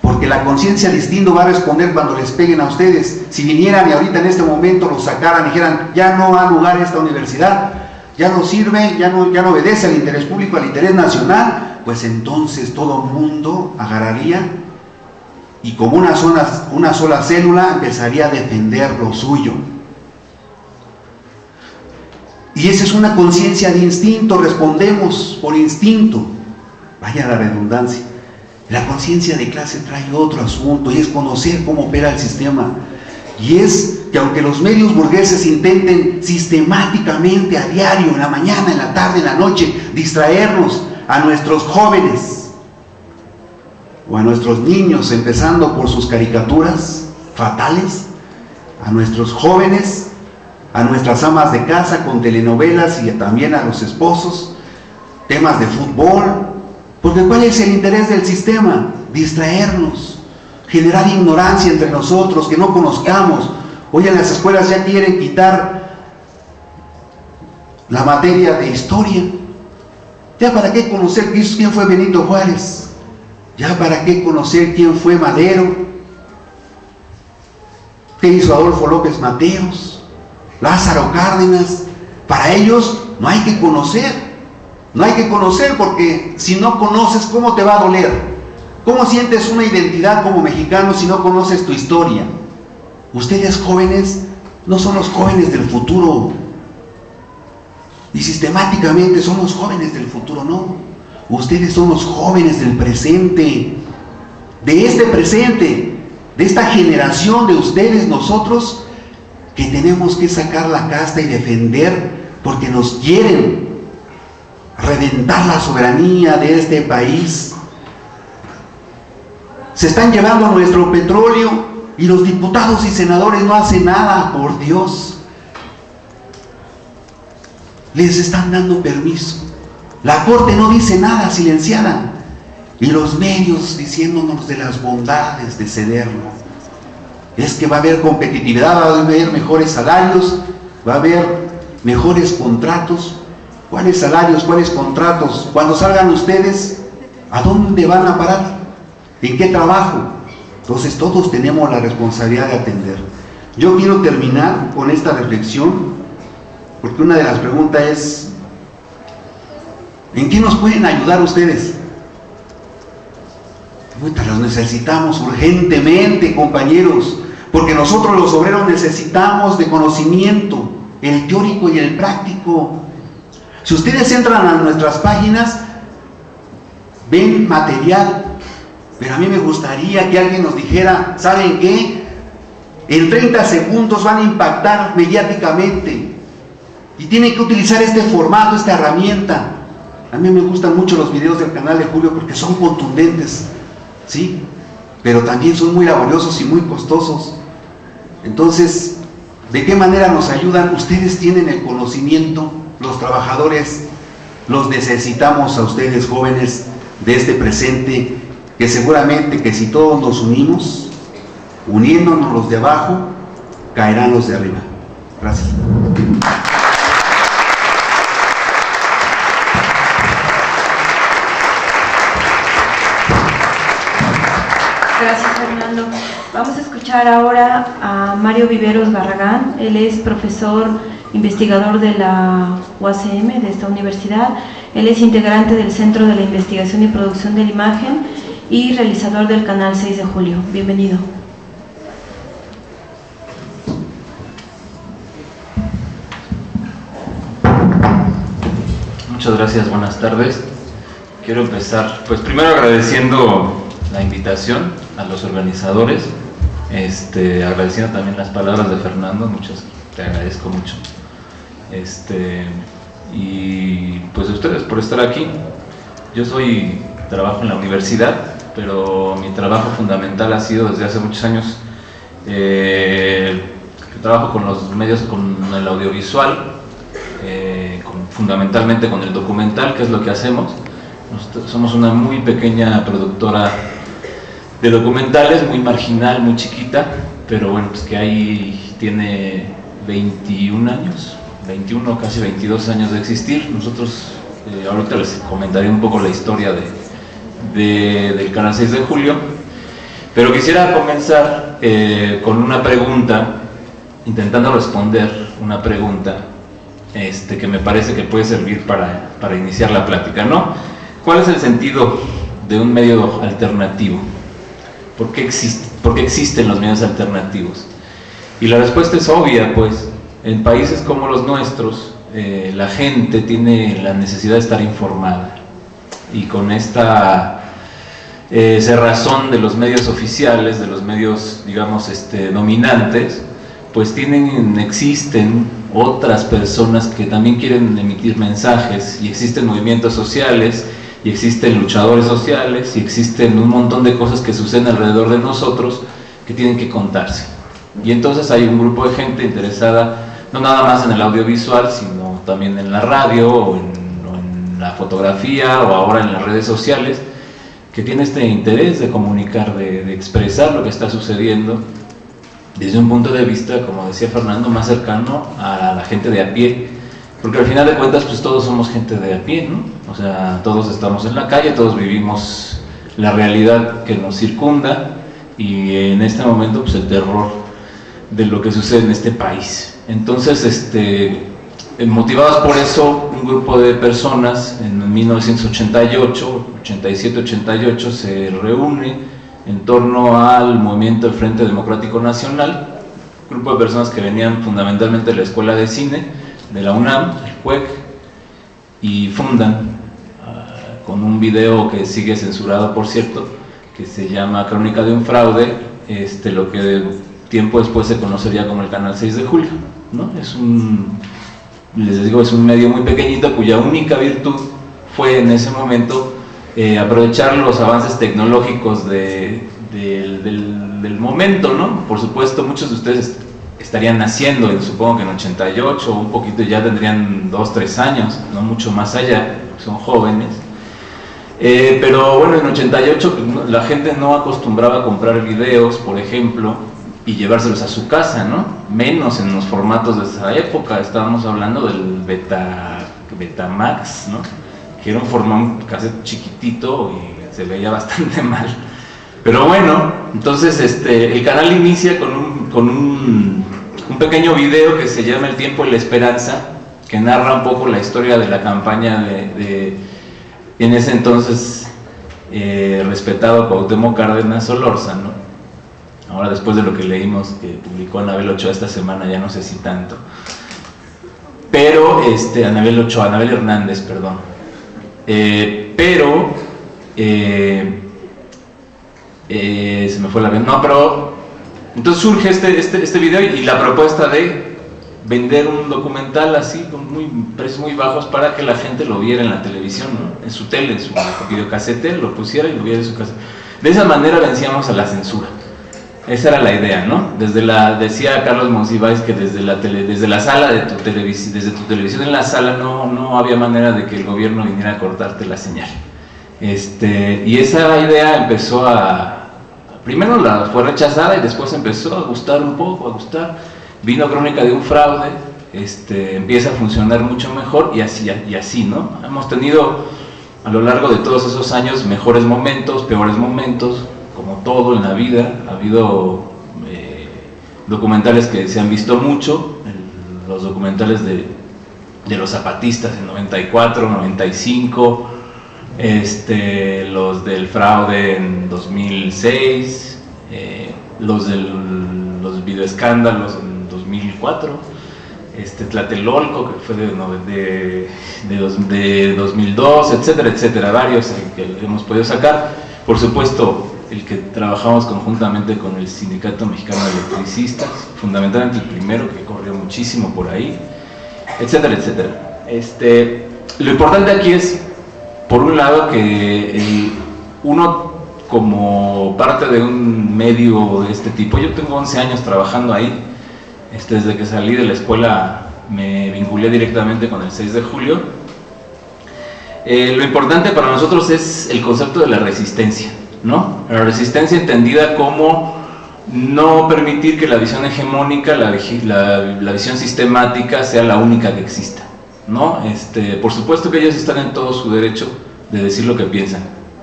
Speaker 3: porque la conciencia de instinto va a responder cuando les peguen a ustedes. Si vinieran y ahorita en este momento los sacaran y dijeran, ya no ha lugar esta universidad, ya no sirve, ya no, ya no obedece al interés público, al interés nacional, pues entonces todo el mundo agarraría y como una sola, una sola célula empezaría a defender lo suyo. Y esa es una conciencia de instinto, respondemos por instinto. Vaya la redundancia. La conciencia de clase trae otro asunto y es conocer cómo opera el sistema. Y es que aunque los medios burgueses intenten sistemáticamente a diario, en la mañana, en la tarde, en la noche, distraernos a nuestros jóvenes o a nuestros niños, empezando por sus caricaturas fatales, a nuestros jóvenes, a nuestras amas de casa con telenovelas y también a los esposos, temas de fútbol, porque ¿cuál es el interés del sistema? Distraernos, generar ignorancia entre nosotros, que no conozcamos. Hoy en las escuelas ya quieren quitar la materia de historia. ¿Ya para qué conocer quién fue Benito Juárez? ¿Ya para qué conocer quién fue Madero? ¿Qué hizo Adolfo López Mateos? Lázaro Cárdenas. Para ellos no hay que conocer. No hay que conocer porque si no conoces, ¿cómo te va a doler? ¿Cómo sientes una identidad como mexicano si no conoces tu historia? Ustedes jóvenes no son los jóvenes del futuro. Y sistemáticamente son los jóvenes del futuro, no. Ustedes son los jóvenes del presente. De este presente, de esta generación de ustedes, nosotros, que tenemos que sacar la casta y defender porque nos quieren reventar la soberanía de este país. Se están llevando nuestro petróleo y los diputados y senadores no hacen nada, por Dios. Les están dando permiso. La corte no dice nada, silenciada. Y los medios diciéndonos de las bondades de cederlo. Es que va a haber competitividad, va a haber mejores salarios, va a haber mejores contratos, ¿Cuáles salarios, cuáles contratos? Cuando salgan ustedes, ¿a dónde van a parar? ¿En qué trabajo? Entonces todos tenemos la responsabilidad de atender. Yo quiero terminar con esta reflexión, porque una de las preguntas es, ¿en qué nos pueden ayudar ustedes? los necesitamos urgentemente, compañeros, porque nosotros los obreros necesitamos de conocimiento, el teórico y el práctico. Si ustedes entran a nuestras páginas, ven material, pero a mí me gustaría que alguien nos dijera, ¿saben qué? En 30 segundos van a impactar mediáticamente y tienen que utilizar este formato, esta herramienta. A mí me gustan mucho los videos del canal de Julio porque son contundentes, ¿sí? Pero también son muy laboriosos y muy costosos. Entonces, ¿de qué manera nos ayudan? Ustedes tienen el conocimiento los trabajadores los necesitamos a ustedes jóvenes de este presente, que seguramente que si todos nos unimos, uniéndonos los de abajo, caerán los de arriba. Gracias.
Speaker 1: Gracias, Fernando. Vamos a escuchar ahora a Mario Viveros Barragán. Él es profesor investigador de la UACM, de esta universidad. Él es integrante del Centro de la Investigación y Producción de la Imagen y realizador del canal 6 de Julio. Bienvenido.
Speaker 4: Muchas gracias, buenas tardes. Quiero empezar, pues primero agradeciendo la invitación a los organizadores, este, agradeciendo también las palabras de Fernando, muchas, te agradezco mucho. Este, y pues ustedes por estar aquí. Yo soy, trabajo en la universidad, pero mi trabajo fundamental ha sido desde hace muchos años, eh, trabajo con los medios, con el audiovisual, eh, fundamentalmente con el documental, que es lo que hacemos. somos una muy pequeña productora de documentales, muy marginal, muy chiquita, pero bueno, pues que ahí tiene 21 años, 21, casi 22 años de existir. Nosotros, eh, ahorita les comentaré un poco la historia de, del canal 6 de julio, pero quisiera comenzar eh, con una pregunta, intentando responder una pregunta este, que me parece que puede servir para, para iniciar la plática, ¿no? ¿Cuál es el sentido de un medio alternativo? ¿Por existe, ¿Por qué existen los medios alternativos? Y la respuesta es obvia, pues en países como los nuestros, eh, la gente tiene la necesidad de estar informada y con esta eh, cerrazón de los medios oficiales, de los medios, digamos, este, dominantes, pues tienen, existen otras personas que también quieren emitir mensajes y existen movimientos sociales y existen luchadores sociales y existen un montón de cosas que suceden alrededor de nosotros que tienen que contarse. Y entonces hay un grupo de gente interesada no nada más en el audiovisual, sino también en la radio o en, la fotografía o ahora en las redes sociales, que tiene este interés de comunicar, de, expresar lo que está sucediendo desde un punto de vista, como decía Fernando, más cercano a la gente de a pie, porque al final de cuentas pues todos somos gente de a pie, ¿no? O sea, todos estamos en la calle, todos vivimos la realidad que nos circunda y en este momento pues el terror de lo que sucede en este país. Entonces, este, eh, motivados por eso, un grupo de personas en 1988, 87-88, se reúne en torno al movimiento del Frente Democrático Nacional, un grupo de personas que venían fundamentalmente de la Escuela de Cine, de la UNAM, el CUEC, y fundan ah, con un video que sigue censurado, por cierto, que se llama Crónica de un fraude, este, lo que tiempo después se conocería como el Canal 6 de Julio. ¿no? Es un, les digo, es un medio muy pequeñito cuya única virtud fue en ese momento eh, aprovechar los avances tecnológicos del, momento, ¿no? Por supuesto, muchos de ustedes estarían naciendo, supongo que en 88, un poquito ya tendrían 2, 3 años, no mucho más allá, son jóvenes. Eh, pero bueno, en 88 pues, la gente no acostumbraba a comprar videos, por ejemplo, y llevárselos a su casa, ¿no? Menos en los formatos de esa época, estábamos hablando del Beta, Betamax, ¿no? Que era un formato casi chiquitito y se veía bastante mal. Pero bueno, entonces este, el canal inicia con un, con un, un pequeño video que se llama El tiempo y la esperanza, que narra un poco la historia de la campaña de, en ese entonces eh, respetado Cuauhtémoc Cárdenas ¿no? Ahora después de lo que leímos que publicó Anabel Ochoa esta semana, ya no sé si tanto. Pero, este, Anabel Ochoa, Anabel Hernández, perdón. Eh, pero, eh, eh, se me fue la vez. No, pero, entonces surge este, este, este video y la propuesta de vender un documental así, con muy, precios muy bajos, para que la gente lo viera en la televisión, en su tele, en su videocasete, lo pusiera y lo viera en su casa. De esa manera vencíamos a la censura. Esa era la idea, ¿no? Desde la, decía Carlos Monsiváis que desde la, tele, desde la sala de tu televisión, desde tu televisión en la sala no, no había manera de que el gobierno viniera a cortarte la señal. Este, y esa idea empezó a, primero la fue rechazada y después empezó a gustar un poco, a gustar. Vino Crónica de un fraude, este, empieza a funcionar mucho mejor y así, y así, ¿no? Hemos tenido a lo largo de todos esos años mejores momentos, peores momentos, todo en la vida, ha habido eh, documentales que se han visto mucho, los documentales de, los zapatistas en 94, 95, este, los del fraude en 2006, eh, los de los videoescándalos en 2004, este, Tlatelolco, que fue de, de, de, 2002, etcétera, etcétera, varios que hemos podido sacar. Por supuesto, el que trabajamos conjuntamente con el Sindicato Mexicano de Electricistas, fundamentalmente el primero que corrió muchísimo por ahí, etcétera, etcétera. Este, lo importante aquí es, por un lado, que uno como parte de un medio de este tipo, yo tengo 11 años trabajando ahí, este, desde que salí de la escuela me vinculé directamente con el 6 de julio. Eh, lo importante para nosotros es el concepto de la resistencia. ¿No? La resistencia entendida como no permitir que la visión hegemónica, la, visión sistemática sea la única que exista, ¿no? Este, por supuesto que ellos están en todo su derecho de decir lo que piensan,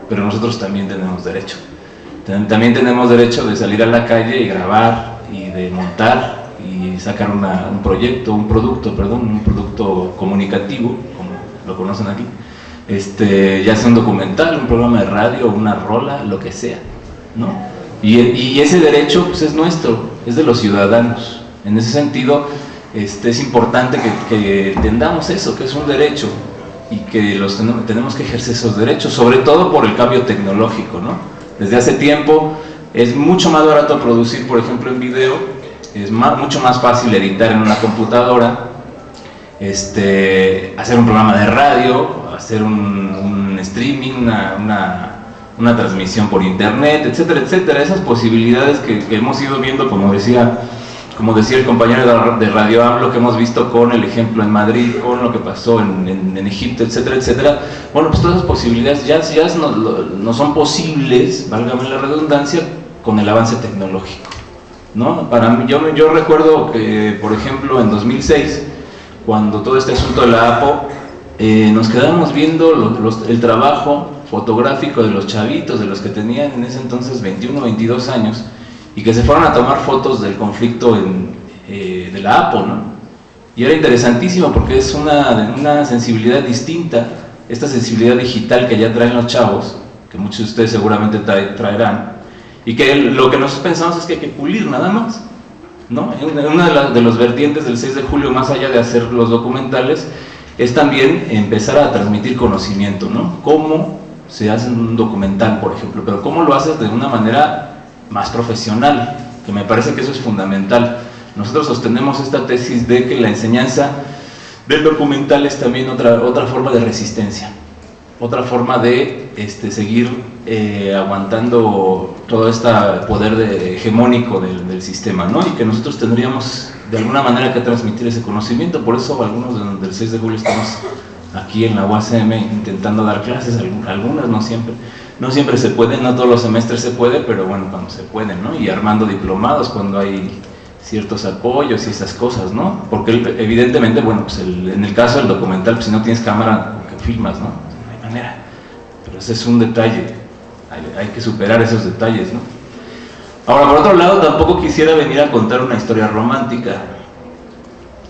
Speaker 4: pero nosotros también tenemos derecho. También tenemos derecho de salir a la calle y grabar y de montar y sacar un proyecto, un producto, perdón, un producto comunicativo, como lo conocen aquí, este, ya sea un documental, un programa de radio, una rola, lo que sea, ¿no? Y, ese derecho pues, es nuestro, es de los ciudadanos. En ese sentido, este, es importante que, que, entendamos eso, que es un derecho y que los tenemos que ejercer esos derechos, sobre todo por el cambio tecnológico. ¿no? Desde hace tiempo es mucho más barato producir, por ejemplo, en video, es mucho más fácil editar en una computadora, este, hacer un programa de radio, hacer un, streaming, una, una, transmisión por internet, etcétera, etcétera. Esas posibilidades que, hemos ido viendo, como decía, como decía el compañero de Radio AMLO, que hemos visto con el ejemplo en Madrid, con lo que pasó en, Egipto, etcétera, etcétera. Bueno, pues todas esas posibilidades ya, ya no, son posibles, válgame la redundancia, con el avance tecnológico. ¿no? Para mí, yo recuerdo que, por ejemplo, en 2006, cuando todo este asunto de la APO, eh, nos quedamos viendo el trabajo fotográfico de los chavitos, de los que tenían en ese entonces 21, 22 años, y que se fueron a tomar fotos del conflicto eh, de la APO, ¿no? Y era interesantísimo porque es una, una sensibilidad distinta, esta sensibilidad digital que ya traen los chavos, que muchos de ustedes seguramente traerán, y que lo que nosotros pensamos es que hay que pulir nada más. ¿No? Una de, los vertientes del 6 de julio, más allá de hacer los documentales, es también empezar a transmitir conocimiento, ¿no? Cómo se hace un documental, por ejemplo, pero cómo lo haces de una manera más profesional, que me parece que eso es fundamental. Nosotros sostenemos esta tesis de que la enseñanza del documental es también otra, otra forma de resistencia otra forma de este, seguir eh, aguantando todo este poder de, hegemónico del, sistema, ¿no? Y que nosotros tendríamos de alguna manera que transmitir ese conocimiento, por eso algunos del 6 de julio estamos aquí en la UACM intentando dar clases, algunas no siempre, no siempre se puede, no todos los semestres se puede, pero bueno, cuando se puede, ¿no? Y armando diplomados cuando hay ciertos apoyos y esas cosas, ¿no? Porque evidentemente, bueno, pues en el caso del documental, pues si no tienes cámara, filmas, ¿no? Es un detalle, hay, que superar esos detalles, ¿no? Ahora, por otro lado, tampoco quisiera venir a contar una historia romántica.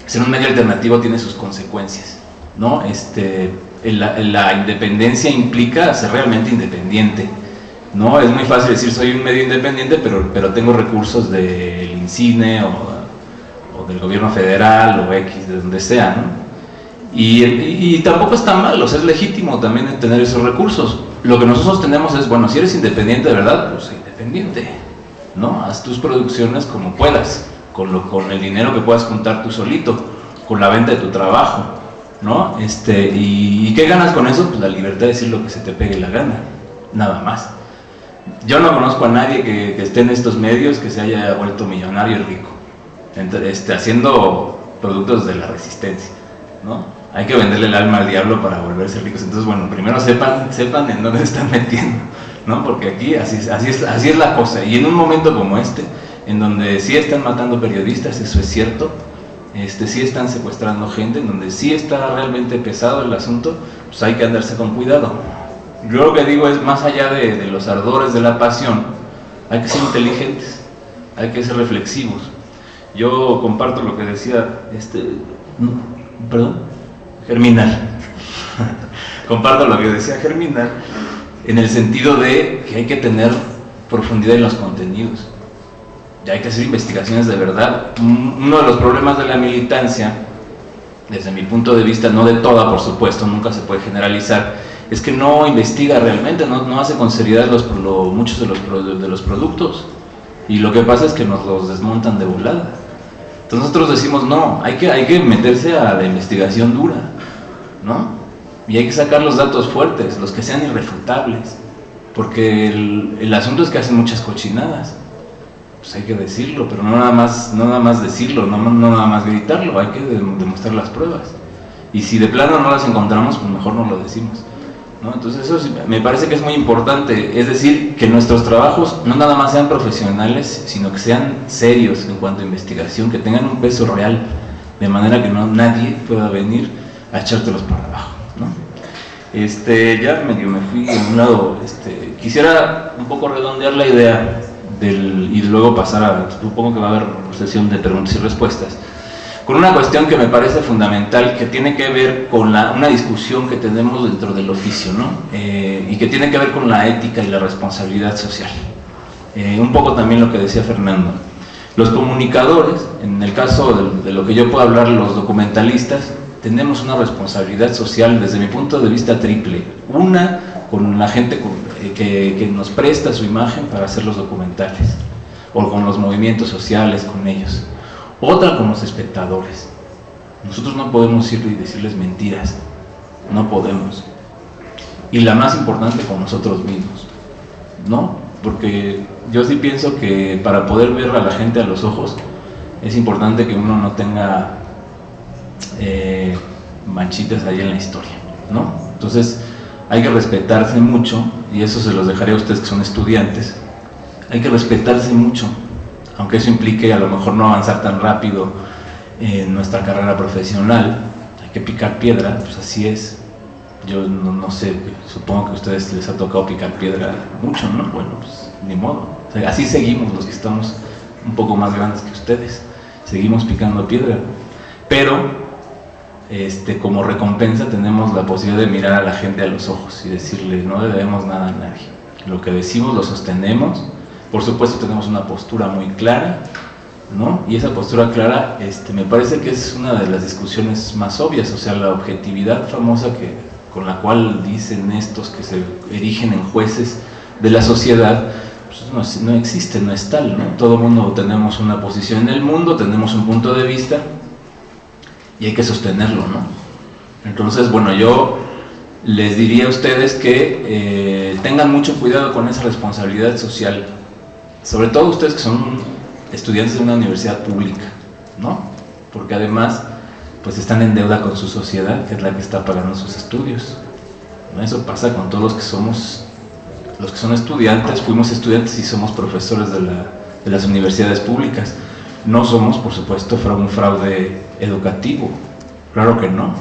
Speaker 4: Ser un medio alternativo tiene sus consecuencias, ¿no? Este, la, independencia implica ser realmente independiente. No, es muy fácil decir soy un medio independiente, pero, pero tengo recursos del INCINE o, o del gobierno federal o X, de donde sea, ¿no? Y, tampoco está mal, o sea, es legítimo también tener esos recursos. Lo que nosotros tenemos es, bueno, si eres independiente de verdad, pues independiente, ¿no? Haz tus producciones como puedas, con, lo, con el dinero que puedas juntar tú solito, con la venta de tu trabajo, ¿no? Este, y, qué ganas con eso? Pues la libertad de decir lo que se te pegue la gana, nada más. Yo no conozco a nadie que, esté en estos medios que se haya vuelto millonario y rico, este, haciendo productos de la resistencia, ¿no? Hay que venderle el alma al diablo para volverse ricos. Entonces, bueno, primero sepan, sepan en dónde están metiendo, ¿no? Porque aquí así, así, es, así es la cosa. Y en un momento como este, en donde sí están matando periodistas, eso es cierto, este, sí están secuestrando gente, en donde sí está realmente pesado el asunto, pues hay que andarse con cuidado. Yo lo que digo es, más allá de, de los ardores de la pasión, hay que ser inteligentes, hay que ser reflexivos. Yo comparto lo que decía, este, perdón, Germinal. Comparto lo que decía Germinal en el sentido de que hay que tener profundidad en los contenidos. Ya hay que hacer investigaciones de verdad. Uno de los problemas de la militancia, desde mi punto de vista, no de toda, por supuesto, nunca se puede generalizar, es que no investiga realmente, no, hace con seriedad los, muchos de los, productos. Y lo que pasa es que nos los desmontan de volada. Entonces nosotros decimos, no, hay que meterse a la investigación dura. ¿No? Y hay que sacar los datos fuertes, los que sean irrefutables, porque el, asunto es que hacen muchas cochinadas. Pues hay que decirlo, pero no nada más, no nada más decirlo, no, no nada más gritarlo, hay que demostrar las pruebas. Y si de plano no las encontramos, pues mejor no lo decimos. ¿no? Entonces eso me parece que es muy importante, es decir, que nuestros trabajos no nada más sean profesionales, sino que sean serios en cuanto a investigación, que tengan un peso real, de manera que no nadie pueda venir a echártelos para abajo. ¿no? Este, ya medio me fui en un lado, este, quisiera un poco redondear la idea del, y luego pasar a, supongo que va a haber sesión de preguntas y respuestas, con una cuestión que me parece fundamental, que tiene que ver con la, una discusión que tenemos dentro del oficio, ¿no? Eh, y que tiene que ver con la ética y la responsabilidad social. eh, un poco también lo que decía Fernando. Los comunicadores, en el caso de, lo que yo puedo hablar, los documentalistas, tenemos una responsabilidad social desde mi punto de vista triple. Una, con la gente eh, que, que nos presta su imagen para hacer los documentales, o con los movimientos sociales, con ellos. Otra con los espectadores. Nosotros no podemos ir y decirles mentiras, no podemos. Y la más importante con nosotros mismos, ¿no? Porque yo sí pienso que para poder ver a la gente a los ojos es importante que uno no tenga eh, manchitas ahí en la historia, ¿no? Entonces hay que respetarse mucho, y eso se los dejaré a ustedes que son estudiantes, hay que respetarse mucho, aunque eso implique a lo mejor no avanzar tan rápido en nuestra carrera profesional, hay que picar piedra, pues así es. Yo no, sé, supongo que a ustedes les ha tocado picar piedra mucho, ¿no? Bueno, pues ni modo. así seguimos los que estamos un poco más grandes que ustedes. Seguimos picando piedra. Pero este, como recompensa tenemos la posibilidad de mirar a la gente a los ojos y decirle, no le debemos nada a nadie. Lo que decimos lo sostenemos. Por supuesto tenemos una postura muy clara ¿no? Y esa postura clara este, me parece que es una de las discusiones más obvias, o sea, la objetividad famosa que, con la cual dicen estos que se erigen en jueces de la sociedad, pues no, existe, no es tal, ¿no? Todo mundo tenemos una posición en el mundo, tenemos un punto de vista y hay que sostenerlo, ¿no? Entonces, bueno, yo les diría a ustedes que eh, tengan mucho cuidado con esa responsabilidad social, sobre todo ustedes que son estudiantes de una universidad pública, ¿no? Porque además, pues están en deuda con su sociedad, que es la que está pagando sus estudios. ¿no? Eso pasa con todos los que somos, los que son estudiantes, fuimos estudiantes y somos profesores de, la, de las universidades públicas. No somos, por supuesto, un fraude educativo, claro que no.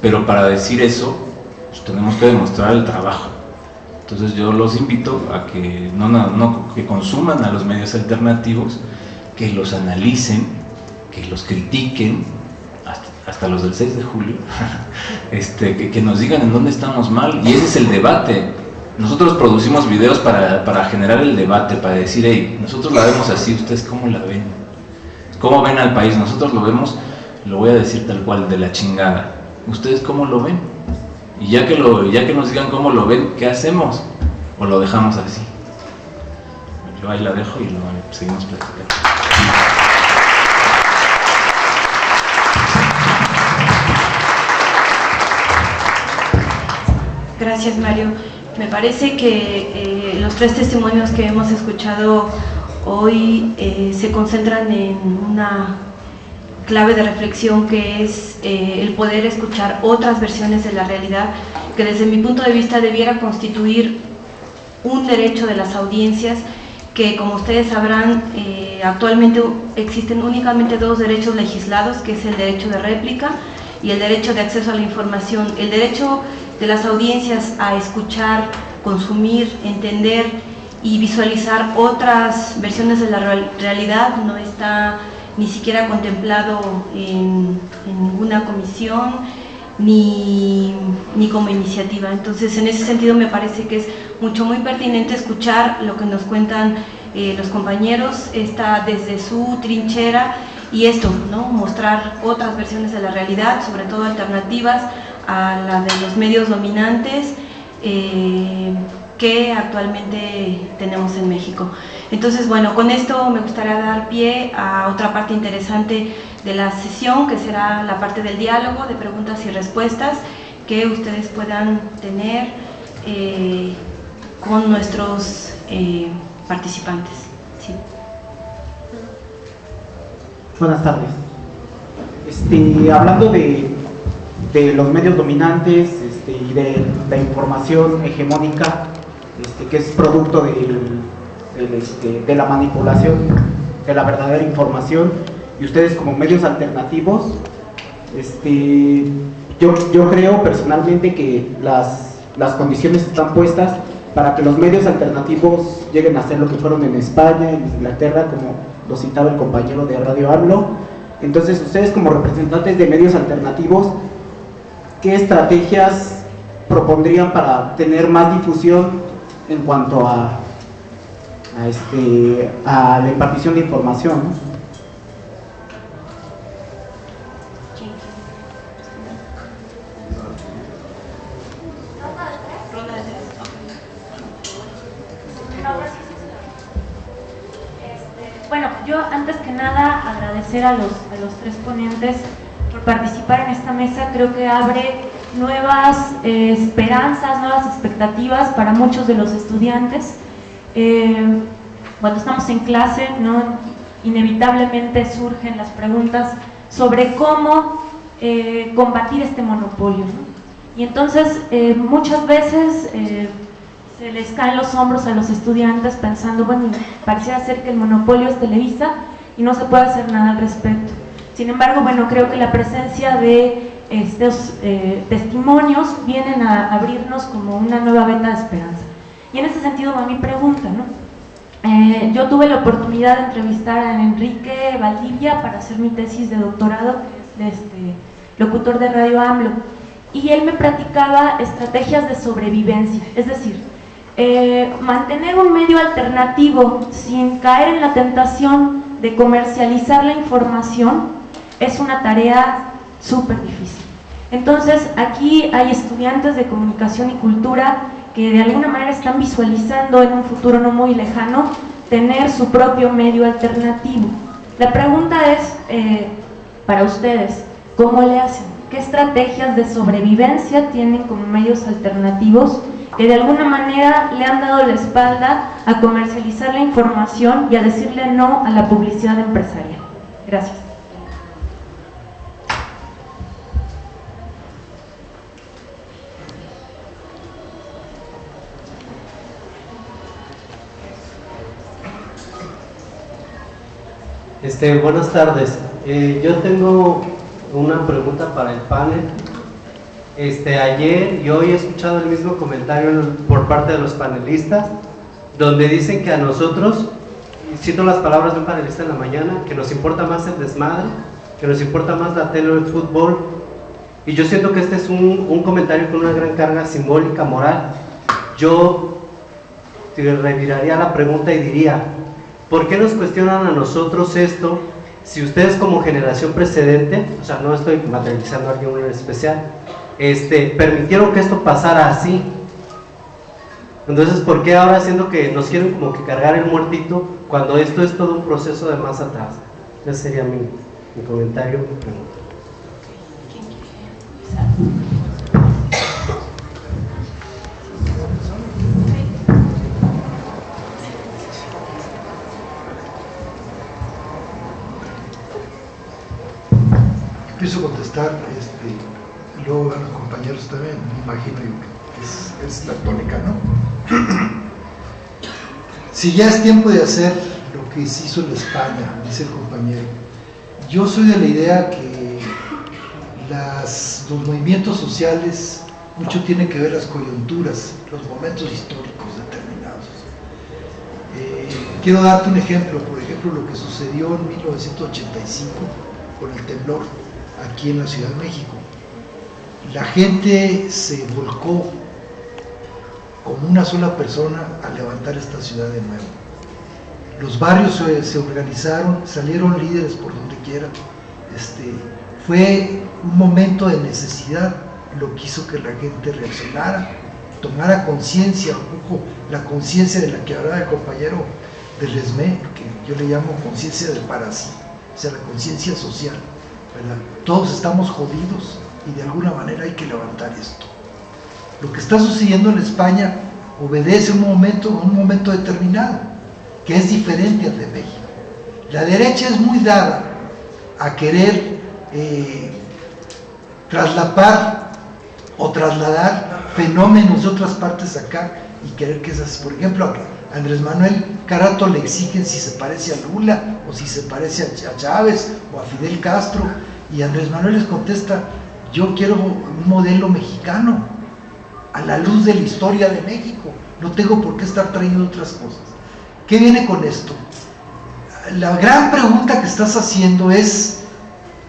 Speaker 4: Pero para decir eso, pues tenemos que demostrar el trabajo. Entonces yo los invito a que no, no, que consuman a los medios alternativos, que los analicen, que los critiquen, hasta, los del 6 de julio, este, que, nos digan en dónde estamos mal. Y ese es el debate. Nosotros producimos videos para, para generar el debate, para decir, hey, nosotros la vemos así, ¿ustedes cómo la ven? ¿Cómo ven al país? Nosotros lo vemos, lo voy a decir tal cual, de la chingada. ¿Ustedes cómo lo ven? Y ya que, lo, ya que nos digan cómo lo ven, ¿qué hacemos? ¿O lo dejamos así? Yo ahí la dejo y lo seguimos platicando.
Speaker 1: Gracias, Mario. Me parece que eh, los tres testimonios que hemos escuchado hoy eh, se concentran en una clave de reflexión que es eh, el poder escuchar otras versiones de la realidad que desde mi punto de vista debiera constituir un derecho de las audiencias que como ustedes sabrán actualmente existen únicamente dos derechos legislados que es el derecho de réplica y el derecho de acceso a la información. El derecho de las audiencias a escuchar, consumir, entender y visualizar otras versiones de la realidad no está ni siquiera contemplado en, ninguna comisión ni, como iniciativa. Entonces, en ese sentido me parece que es mucho, muy pertinente escuchar lo que nos cuentan eh, los compañeros, está desde su trinchera y esto, ¿no? mostrar otras versiones de la realidad, sobre todo alternativas, a la de los medios dominantes eh, que actualmente tenemos en México. Entonces, bueno, con esto me gustaría dar pie a otra parte interesante de la sesión, que será la parte del diálogo, de preguntas y respuestas que ustedes puedan tener eh, con nuestros eh, participantes.
Speaker 5: Buenas tardes. Este, hablando de los medios dominantes este, y de la información hegemónica este, que es producto este, de la manipulación de la verdadera información y ustedes como medios alternativos yo, yo creo personalmente que las, las condiciones están puestas para que los medios alternativos lleguen a ser lo que fueron en España, en Inglaterra, como lo citaba el compañero de Radio AMLO. Entonces ustedes como representantes de medios alternativos ¿qué estrategias propondrían para tener más difusión en cuanto a a, este, a la impartición de información.
Speaker 6: Este, bueno, yo antes que nada agradecer a los, a los tres ponentes por participar en esta mesa. Creo que abre nuevas eh, esperanzas, nuevas expectativas para muchos de los estudiantes. Eh, cuando estamos en clase, ¿no? inevitablemente surgen las preguntas sobre cómo eh, combatir este monopolio. Y entonces muchas veces se les caen los hombros a los estudiantes pensando, bueno, pareciera ser que el monopolio es Televisa y no se puede hacer nada al respecto. Sin embargo, bueno, creo que la presencia de estos eh, testimonios vienen a abrirnos como una nueva venta de esperanza. Y en ese sentido va mi pregunta, ¿no? Eh, yo tuve la oportunidad de entrevistar a Enrique Valdivia para hacer mi tesis de doctorado, que es este, locutor de Radio AMLO, y él me practicaba estrategias de sobrevivencia, es decir, eh, mantener un medio alternativo sin caer en la tentación de comercializar la información es una tarea súper difícil. Entonces, aquí hay estudiantes de comunicación y cultura que de alguna manera están visualizando en un futuro no muy lejano tener su propio medio alternativo. La pregunta es eh, para ustedes, ¿cómo le hacen? ¿Qué estrategias de sobrevivencia tienen como medios alternativos que de alguna manera le han dado la espalda a comercializar la información y a decirle no a la publicidad empresarial? Gracias.
Speaker 7: Este, buenas tardes. Eh, yo tengo una pregunta para el panel. Este, ayer y hoy he escuchado el mismo comentario por parte de los panelistas, donde dicen que a nosotros, cito las palabras de un panelista en la mañana, que nos importa más el desmadre, que nos importa más la tele o el fútbol. Y yo siento que este es un, un comentario con una gran carga simbólica, moral. Yo te reviraría la pregunta y diría, ¿Por qué nos cuestionan a nosotros esto si ustedes como generación precedente, o sea, no estoy materializando a alguien en especial, este, permitieron que esto pasara así? Entonces, ¿por qué ahora siendo que nos quieren como que cargar el muertito cuando esto es todo un proceso de más atrás? Ese sería mi, mi comentario, mi pregunta.
Speaker 2: Empiezo a contestar, este, luego van los compañeros también, me imagino que es, la tónica, ¿no? si ya es tiempo de hacer lo que se hizo en España, dice el compañero, yo soy de la idea que los movimientos sociales mucho tienen que ver las coyunturas, los momentos históricos determinados. Eh, quiero darte un ejemplo, por ejemplo, lo que sucedió en 1985 con el temblor aquí en la Ciudad de México. La gente se volcó como una sola persona a levantar esta ciudad de nuevo. Los barrios se, organizaron, salieron líderes por donde quiera. Este, fue un momento de necesidad lo que hizo que la gente reaccionara, tomara conciencia, un poco la conciencia de la que hablaba el compañero del ESME, que yo le llamo conciencia del parásito, o sea, la conciencia social. Todos estamos jodidos y de alguna manera hay que levantar esto. Lo que está sucediendo en España obedece un momento, un momento determinado, que es diferente al de México. La derecha es muy dada a querer eh, traslapar o trasladar fenómenos de otras partes acá y querer que esas, por ejemplo, a Andrés Manuel Carato le exigen si se parece a Lula o si se parece a Chávez o a Fidel Castro y Andrés Manuel les contesta, yo quiero un modelo mexicano a la luz de la historia de México, no tengo por qué estar trayendo otras cosas. ¿Qué viene con esto? La gran pregunta que estás haciendo es,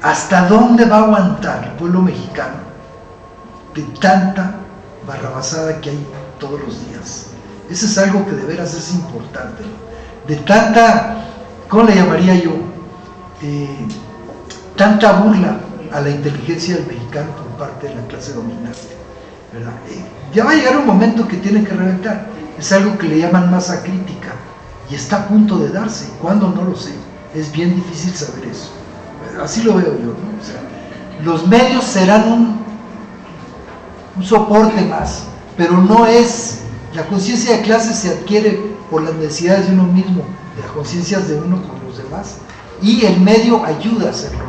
Speaker 2: ¿hasta dónde va a aguantar el pueblo mexicano de tanta barrabasada que hay todos los días? Eso es algo que de veras es importante. De tanta, ¿cómo le llamaría yo? Eh, tanta burla a la inteligencia del mexicano por parte de la clase dominante. Eh, ya va a llegar un momento que tiene que reventar. Es algo que le llaman masa crítica y está a punto de darse. ¿Cuándo? No lo sé. Es bien difícil saber eso. Así lo veo yo. los medios serán un, un soporte más, pero no es. La conciencia de clase se adquiere por las necesidades de uno mismo, de las conciencias de uno con los demás. Y el medio ayuda a hacerlo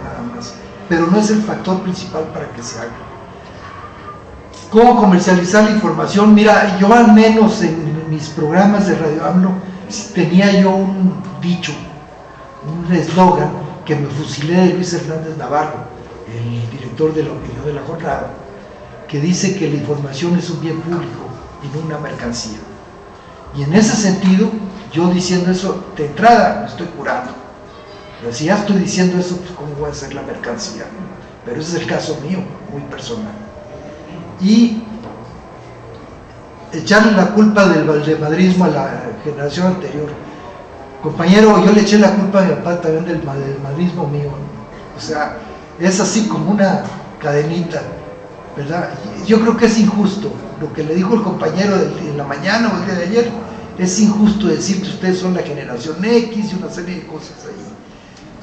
Speaker 2: pero no es el factor principal para que se haga. ¿Cómo comercializar la información? Mira, yo al menos en mis programas de Radio AMLO tenía yo un dicho, un eslogan que me fusilé de Luis Hernández Navarro, el director de la opinión de la jornada, que dice que la información es un bien público y no una mercancía. Y en ese sentido, yo diciendo eso, de entrada me estoy curando. Pero si ya estoy diciendo eso, pues ¿cómo voy a hacer la mercancía? Pero ese es el caso mío, muy personal. Y echarle la culpa del valdemadrismo a la generación anterior. Compañero, yo le eché la culpa a mi papá también del madrismo mío. O sea, es así como una cadenita, ¿verdad? Yo creo que es injusto. Lo que le dijo el compañero en la mañana o el día de ayer, es injusto decir que ustedes son la generación X y una serie de cosas ahí.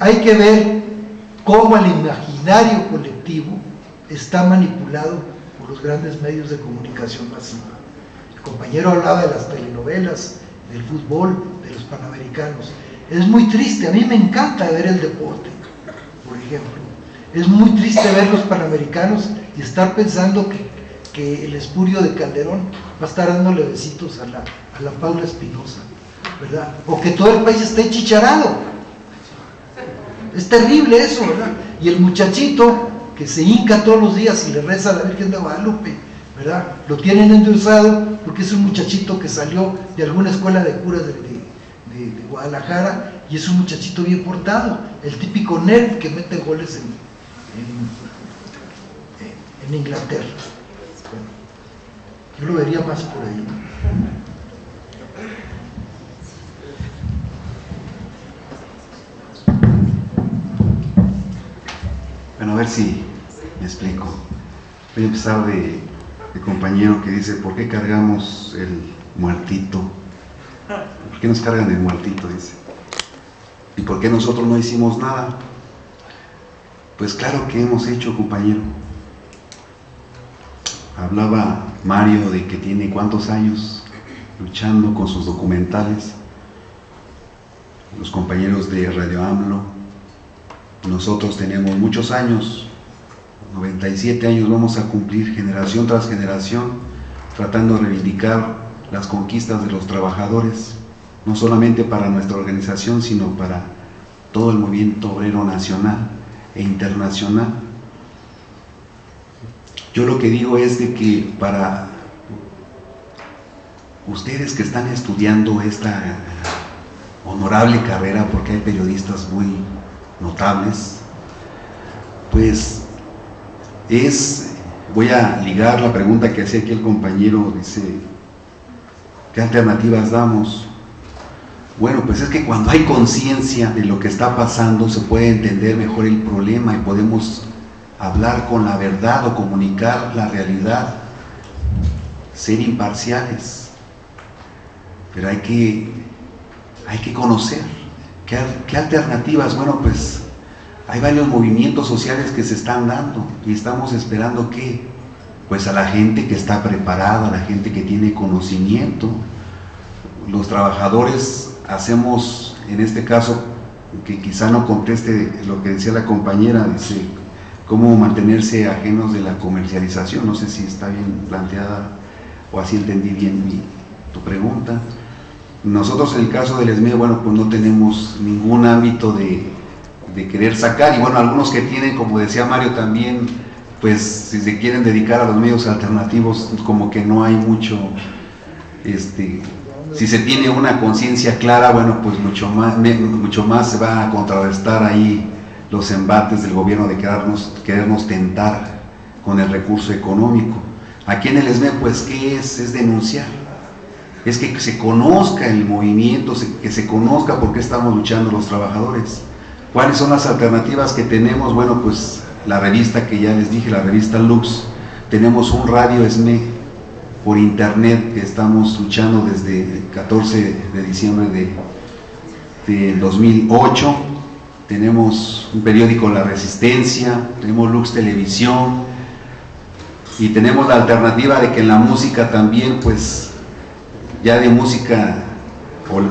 Speaker 2: Hay que ver cómo el imaginario colectivo está manipulado por los grandes medios de comunicación masiva. El compañero hablaba de las telenovelas, del fútbol, de los panamericanos. Es muy triste, a mí me encanta ver el deporte, por ejemplo. Es muy triste ver los panamericanos y estar pensando que, que el espurio de Calderón va a estar dándole besitos a la, a la Paula Espinosa, ¿verdad? O que todo el país esté chicharado. Es terrible eso, ¿verdad? Y el muchachito que se hinca todos los días y le reza a la Virgen de Guadalupe, ¿verdad? Lo tienen endulzado porque es un muchachito que salió de alguna escuela de curas de, Guadalajara y es un muchachito bien portado, el típico nerd que mete goles en, en, Inglaterra. yo lo vería más por ahí.
Speaker 3: Ver si me explico. Voy a empezar de, compañero que dice, ¿por qué cargamos el muertito? ¿Por qué nos cargan el muertito? Dice. ¿Y por qué nosotros no hicimos nada? Pues claro que hemos hecho, compañero. Hablaba Mario de que tiene cuántos años luchando con sus documentales. Los compañeros de Radio AMLO, nosotros tenemos muchos años, 97 años vamos a cumplir generación tras generación, tratando de reivindicar las conquistas de los trabajadores, no solamente para nuestra organización, sino para todo el movimiento obrero nacional e internacional. Yo lo que digo es de que para ustedes que están estudiando esta honorable carrera, porque hay periodistas muy notables, pues es, voy a ligar la pregunta que hacía aquí el compañero, dice, ¿qué alternativas damos? Bueno, pues es que cuando hay conciencia de lo que está pasando se puede entender mejor el problema y podemos hablar con la verdad o comunicar la realidad, ser imparciales. Pero hay que, hay que conocer. ¿Qué, alternativas? Bueno, pues hay varios movimientos sociales que se están dando y estamos esperando que, pues a la gente que está preparada, a la gente que tiene conocimiento, los trabajadores hacemos, en este caso, que quizá no conteste lo que decía la compañera, dice, cómo mantenerse ajenos de la comercialización, no sé si está bien planteada o así entendí bien tu pregunta. Nosotros en el caso del ESME, bueno, pues no tenemos ningún ámbito de, querer sacar, y bueno, algunos que tienen, como decía Mario también, pues si se quieren dedicar a los medios alternativos, como que no hay mucho, este, si se tiene una conciencia clara, bueno, pues mucho más, mucho más se va a contrarrestar ahí los embates del gobierno de querernos, querernos tentar con el recurso económico. Aquí en el ESME, pues, ¿qué es? Es denunciar es que se conozca el movimiento, que se conozca por qué estamos luchando los trabajadores. ¿Cuáles son las alternativas que tenemos? Bueno, pues la revista que ya les dije, la revista Lux, tenemos un radio SME por internet que estamos luchando desde el 14 de diciembre de, de 2008, tenemos un periódico La Resistencia, tenemos Lux Televisión y tenemos la alternativa de que en la música también pues ya de música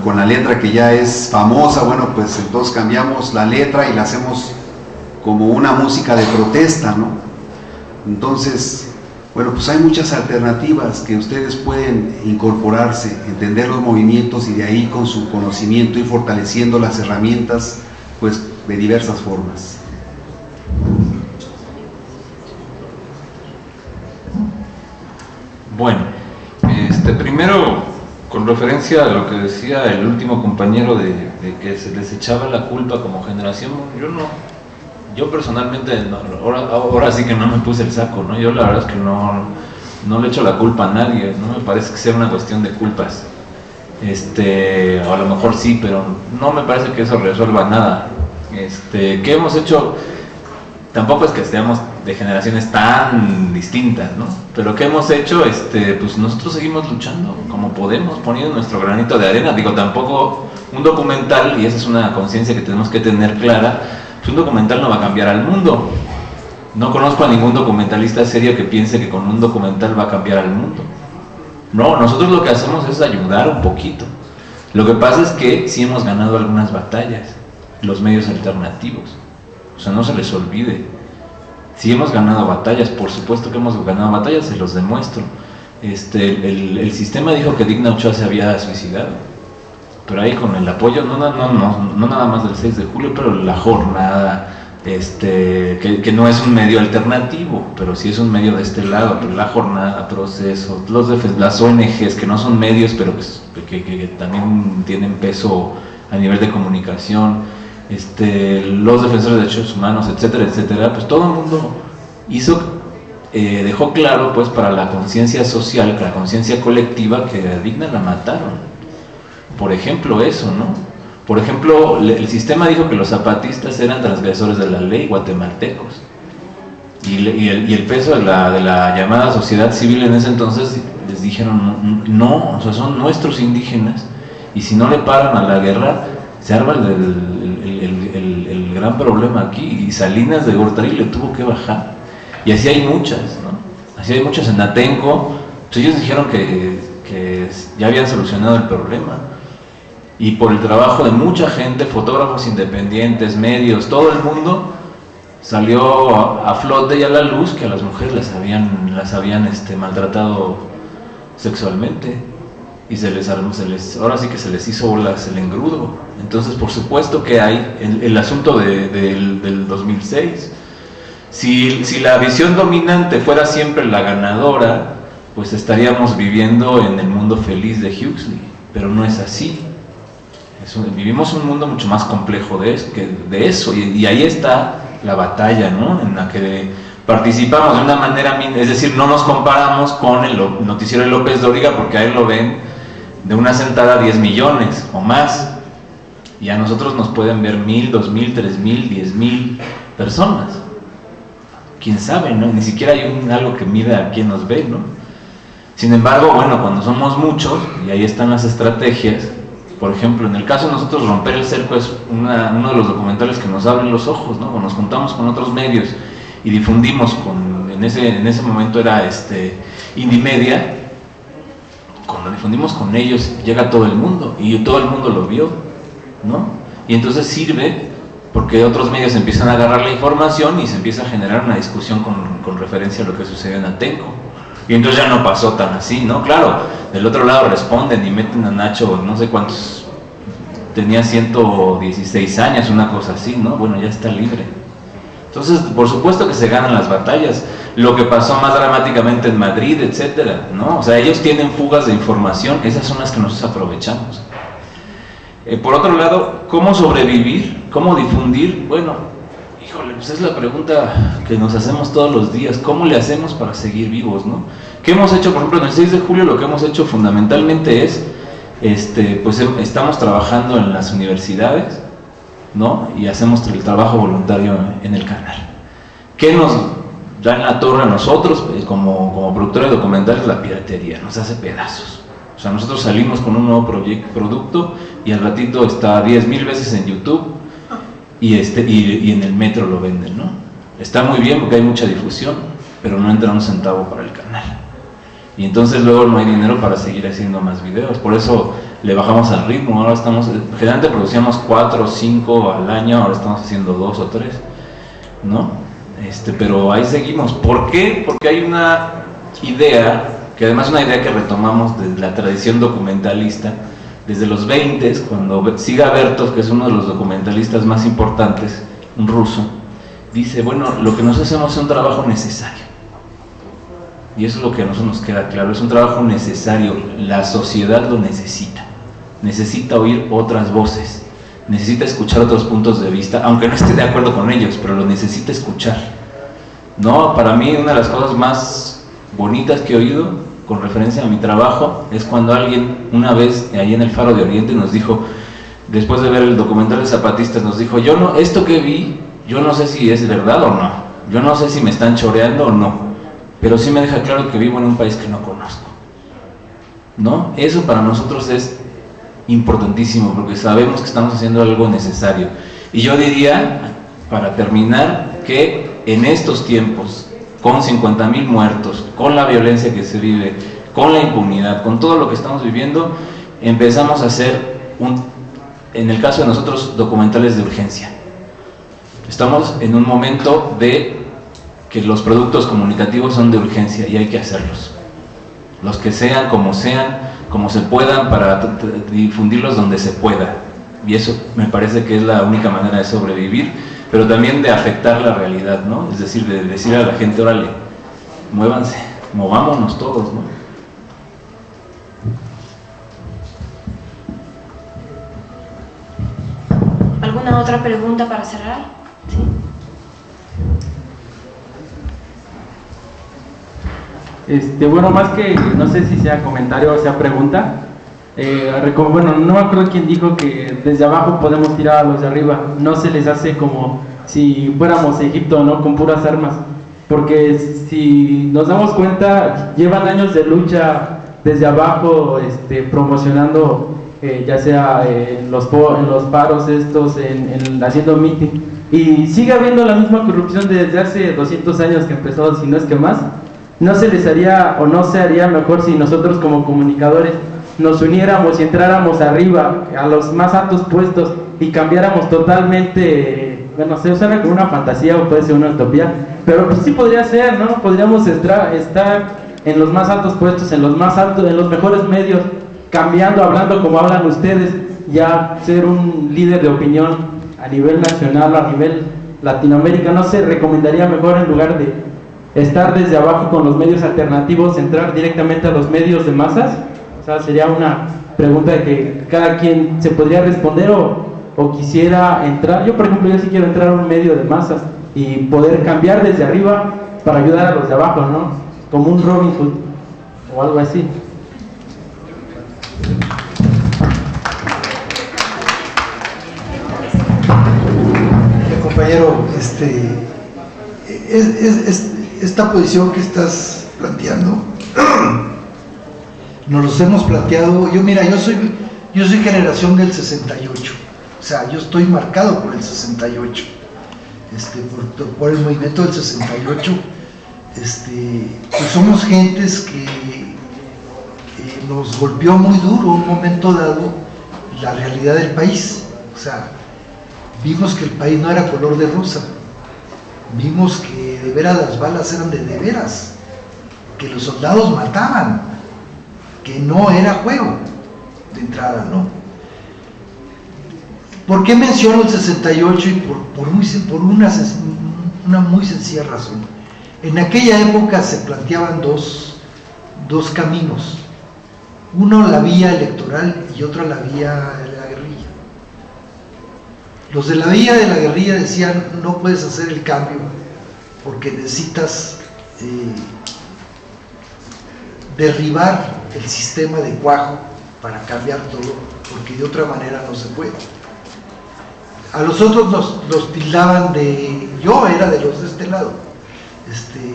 Speaker 3: con la letra que ya es famosa, bueno, pues entonces cambiamos la letra y la hacemos como una música de protesta, ¿no? Entonces, bueno, pues hay muchas alternativas que ustedes pueden incorporarse, entender los movimientos y de ahí con su conocimiento ir fortaleciendo las herramientas, pues de diversas formas.
Speaker 4: Bueno, referencia a lo que decía el último compañero de, que se les echaba la culpa como generación, yo no, yo personalmente, ahora, sí que no me puse el saco, ¿no? Yo la verdad es que no, no le echo la culpa a nadie, no me parece que sea una cuestión de culpas. Este, a lo mejor sí, pero no me parece que eso resuelva nada. Este, ¿qué hemos hecho? Tampoco es que estemos de generaciones tan distintas, ¿no? Pero ¿qué hemos hecho? Este, pues nosotros seguimos luchando como podemos, poniendo nuestro granito de arena. Digo, tampoco un documental, y esa es una conciencia que tenemos que tener clara, pues un documental no va a cambiar al mundo. No conozco a ningún documentalista serio que piense que con un documental va a cambiar al mundo. No, nosotros lo que hacemos es ayudar un poquito. Lo que pasa es que sí hemos ganado algunas batallas, los medios alternativos. O sea, no se les olvide si hemos ganado batallas, por supuesto que hemos ganado batallas, se los demuestro. Este, el, sistema dijo que Digna Ochoa se había suicidado, pero ahí con el apoyo, no, no, no, no nada más del 6 de julio, pero la jornada, este, que, no es un medio alternativo, pero sí es un medio de este lado, pero la jornada, proceso, los las ONGs que no son medios, pero que, que también tienen peso a nivel de comunicación, este, los defensores de derechos humanos, etcétera, etcétera, pues todo el mundo hizo, eh, dejó claro pues para la conciencia social, la conciencia colectiva que a Digna la mataron. Por ejemplo eso, ¿no? Por ejemplo, el sistema dijo que los zapatistas eran transgresores de la ley guatemaltecos. Y, el, peso de la, de la, llamada sociedad civil en ese entonces les dijeron, no, o sea, son nuestros indígenas, y si no le paran a la guerra, se arma el, gran problema aquí y Salinas de Gortari le tuvo que bajar. Y así hay muchas, ¿no? Así hay muchas en Atenco. Pues ellos dijeron que, ya habían solucionado el problema. Y por el trabajo de mucha gente, fotógrafos independientes, medios, todo el mundo, salió a, flote y a la luz que a las mujeres las habían, las habían este, maltratado sexualmente y se les, se les, ahora sí que se les hizo bolas el engrudo. Entonces, por supuesto que hay el, asunto del, 2006. Si, si, la visión dominante fuera siempre la ganadora, pues estaríamos viviendo en el mundo feliz de Huxley, pero no es así. vivimos un mundo mucho más complejo de, de eso, y, y, ahí está la batalla, ¿no? En la que participamos de una manera, es decir, no nos comparamos con el noticiero de López Dóriga porque ahí lo ven de una sentada 10 millones o más. Y a nosotros nos pueden ver mil, dos mil, tres mil, diez mil personas. Quién sabe, ¿no? Ni siquiera hay un, algo que mida a quién nos ve, ¿no? Sin embargo, bueno, cuando somos muchos, y ahí están las estrategias, por ejemplo, en el caso de nosotros, Romper el Cerco es uno de los documentales que nos abren los ojos, ¿no? Cuando nos juntamos con otros medios y difundimos con, en ese, en ese momento era este, Indimedia, cuando difundimos con ellos llega todo el mundo y todo el mundo lo vio, ¿no? Y entonces sirve porque otros medios empiezan a agarrar la información y se empieza a generar una discusión con, referencia a lo que sucedió en Atenco. Y entonces ya no pasó tan así, ¿no? Claro, del otro lado responden y meten a Nacho, no sé cuántos, tenía 116 años, una cosa así, ¿no? Bueno, ya está libre. Entonces, por supuesto que se ganan las batallas lo que pasó más dramáticamente en Madrid, etcétera, ¿no? O sea, ellos tienen fugas de información, esas son las que nosotros aprovechamos. Eh, por otro lado, ¿cómo sobrevivir? ¿Cómo difundir? Bueno, híjole, pues es la pregunta que nos hacemos todos los días, ¿cómo le hacemos para seguir vivos, no? ¿Qué hemos hecho, por ejemplo, en el 6 de julio lo que hemos hecho fundamentalmente es, este, pues em, estamos trabajando en las universidades, ¿no? Y hacemos el trabajo voluntario en el canal. ¿Qué nos da en la torre a nosotros, eh, como, como productores documentales, la piratería? Nos hace pedazos. O sea, nosotros salimos con un nuevo producto y al ratito está 10 mil veces en YouTube y, este, y, y en el metro lo venden, ¿no? Está muy bien porque hay mucha difusión, pero no entra un centavo para el canal. Y entonces luego no hay dinero para seguir haciendo más videos. Por eso le bajamos al ritmo. Ahora estamos, generalmente producíamos cuatro o cinco al año, ahora estamos haciendo dos o tres, ¿no? Este, pero ahí seguimos. ¿Por qué? Porque hay una idea, que además es una idea que retomamos de la tradición documentalista, desde los 20, cuando Siga Bertov, que es uno de los documentalistas más importantes, un ruso, dice, bueno, lo que nosotros hacemos es un trabajo necesario. Y eso es lo que a nosotros nos queda claro, es un trabajo necesario, la sociedad lo necesita, necesita oír otras voces, necesita escuchar otros puntos de vista, aunque no esté de acuerdo con ellos, pero lo necesita escuchar. No, para mí una de las cosas más bonitas que he oído con referencia a mi trabajo es cuando alguien una vez ahí en el Faro de Oriente nos dijo, después de ver el documental de Zapatistas, nos dijo, yo no, esto que vi yo no sé si es verdad o no, yo no sé si me están choreando o no, pero sí me deja claro que vivo en un país que no conozco. ¿No? Eso para nosotros es importantísimo porque sabemos que estamos haciendo algo necesario. Y yo diría, para terminar, que en estos tiempos, con 50 mil muertos, con la violencia que se vive, con la impunidad, con todo lo que estamos viviendo, empezamos a hacer, un, en el caso de nosotros, documentales de urgencia. Estamos en un momento de que los productos comunicativos son de urgencia y hay que hacerlos. Los que sean, como sean, como se puedan, para difundirlos donde se pueda. Y eso me parece que es la única manera de sobrevivir, pero también de afectar la realidad, ¿no? Es decir, de decir a la gente, órale, muévanse, movámonos todos, ¿no?
Speaker 1: ¿Alguna otra pregunta para cerrar?
Speaker 8: Este, bueno, más que no sé si sea comentario o sea pregunta, eh, bueno, no me acuerdo quién dijo que desde abajo podemos tirar a los arriba, no se les hace como si fuéramos Egipto, ¿no? Con puras armas, porque si nos damos cuenta, llevan años de lucha desde abajo, este, promocionando, eh, ya sea en, los, en los paros estos, en haciendo meeting, y sigue habiendo la misma corrupción desde hace 200 años que empezó, si no es que más, ¿No se les haría o no se haría mejor si nosotros como comunicadores nos uniéramos y entráramos arriba a los más altos puestos y cambiáramos totalmente, bueno, se suena como una fantasía o puede ser una utopía, pero pues sí podría ser, ¿no? Podríamos estar, en los más altos puestos, en los más altos, en los mejores medios, cambiando, hablando como hablan ustedes, ya ser un líder de opinión a nivel nacional, a nivel Latinoamérica, no se recomendaría mejor en lugar de estar desde abajo con los medios alternativos, entrar directamente a los medios de masas? O sea, sería una pregunta de que cada quien se podría responder o, o quisiera entrar. Yo, por ejemplo, yo sí quiero entrar a un medio de masas y poder cambiar desde arriba para ayudar a los de abajo, ¿no? Como un Robin Hood o algo así.
Speaker 2: compañero, este, es, es, esta posición que estás planteando, nos los hemos planteado, yo mira, yo soy, yo soy generación del 68, o sea, yo estoy marcado por el 68, este, por, el movimiento del 68, este, pues somos gentes que nos golpeó muy duro un momento dado la realidad del país, o sea, vimos que el país no era color de rosa, vimos que de veras las balas eran de de veras, que los soldados mataban, que no era juego de entrada, ¿no? ¿Por qué menciono el 68 y por, por, muy, por una, una, muy sencilla razón? En aquella época se planteaban dos, dos caminos, uno la vía electoral y otro la vía. Los de la vía de la guerrilla decían, no puedes hacer el cambio porque necesitas eh, derribar el sistema de cuajo para cambiar todo, porque de otra manera no se puede. A los otros nos, nos tildaban de, yo era de los de este lado, este,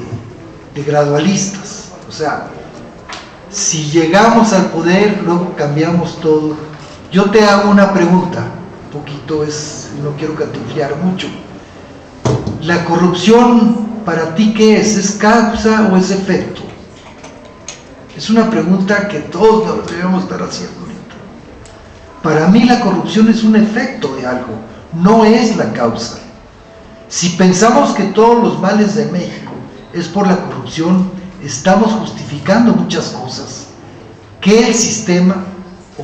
Speaker 2: de gradualistas, o sea, si llegamos al poder, luego cambiamos todo. Yo te hago una pregunta, un poquito es, no quiero cantiflear mucho. ¿La corrupción para ti qué es? ¿Es causa o es efecto? Es una pregunta que todos debemos estar haciendo ahorita. Para mí la corrupción es un efecto de algo, no es la causa. Si pensamos que todos los males de México es por la corrupción, estamos justificando muchas cosas que el sistema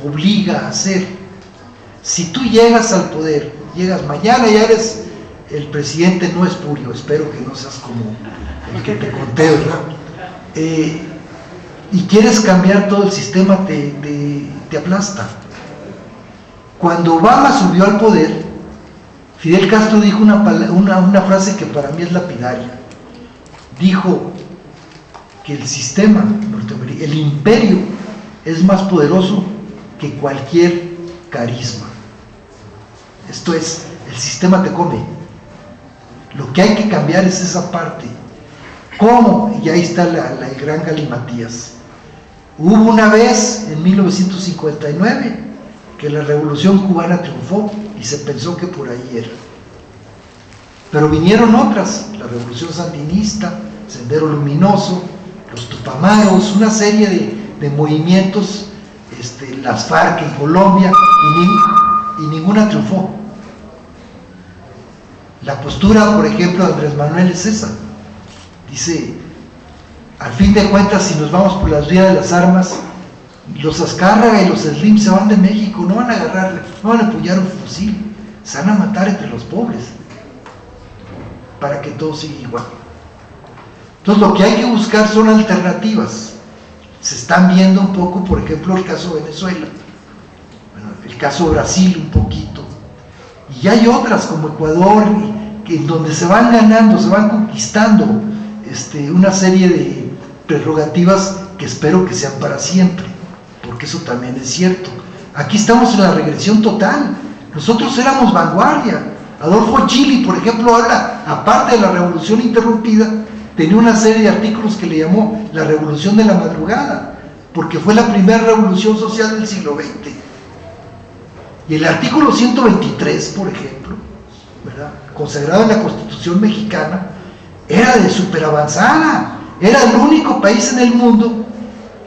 Speaker 2: obliga a hacer. Si tú llegas al poder, llegas mañana y eres el presidente, no es purio, espero que no seas como el que te conté. Eh, y quieres cambiar todo el sistema, te, aplasta. Cuando Obama subió al poder, Fidel Castro dijo una, frase que para mí es lapidaria. Dijo, que el sistema el imperio, es más poderoso que cualquier carisma. Esto es, el sistema te come. Lo que hay que cambiar es esa parte. ¿Cómo? Y ahí está la, la gran galimatías. Hubo una vez, en 1959, que la revolución cubana triunfó y se pensó que por ahí era. Pero vinieron otras, la revolución sandinista, Sendero Luminoso, los Tupamaros, una serie de, de movimientos, este, las FARC en Colombia, y, y ninguna triunfó. La postura, por ejemplo, de Andrés Manuel es esa. Dice, al fin de cuentas, si nos vamos por las vías de las armas, los Azcárraga y los Slim se van de México, no van a agarrar, no van a apoyar un fusil, se van a matar entre los pobres, para que todo siga igual. Entonces lo que hay que buscar son alternativas. Se están viendo un poco, por ejemplo, el caso de Venezuela, caso Brasil un poquito, y hay otras como Ecuador, que, en donde se van ganando, se van conquistando este, una serie de prerrogativas que espero que sean para siempre, porque eso también es cierto. Aquí estamos en la regresión total. Nosotros éramos vanguardia. Adolfo Chili, por ejemplo, habla, aparte de la revolución interrumpida, tenía una serie de artículos que le llamó la revolución de la madrugada, porque fue la primera revolución social del siglo XX. El artículo 123, por ejemplo, ¿verdad? consagrado en la Constitución mexicana, era de super avanzada, era el único país en el mundo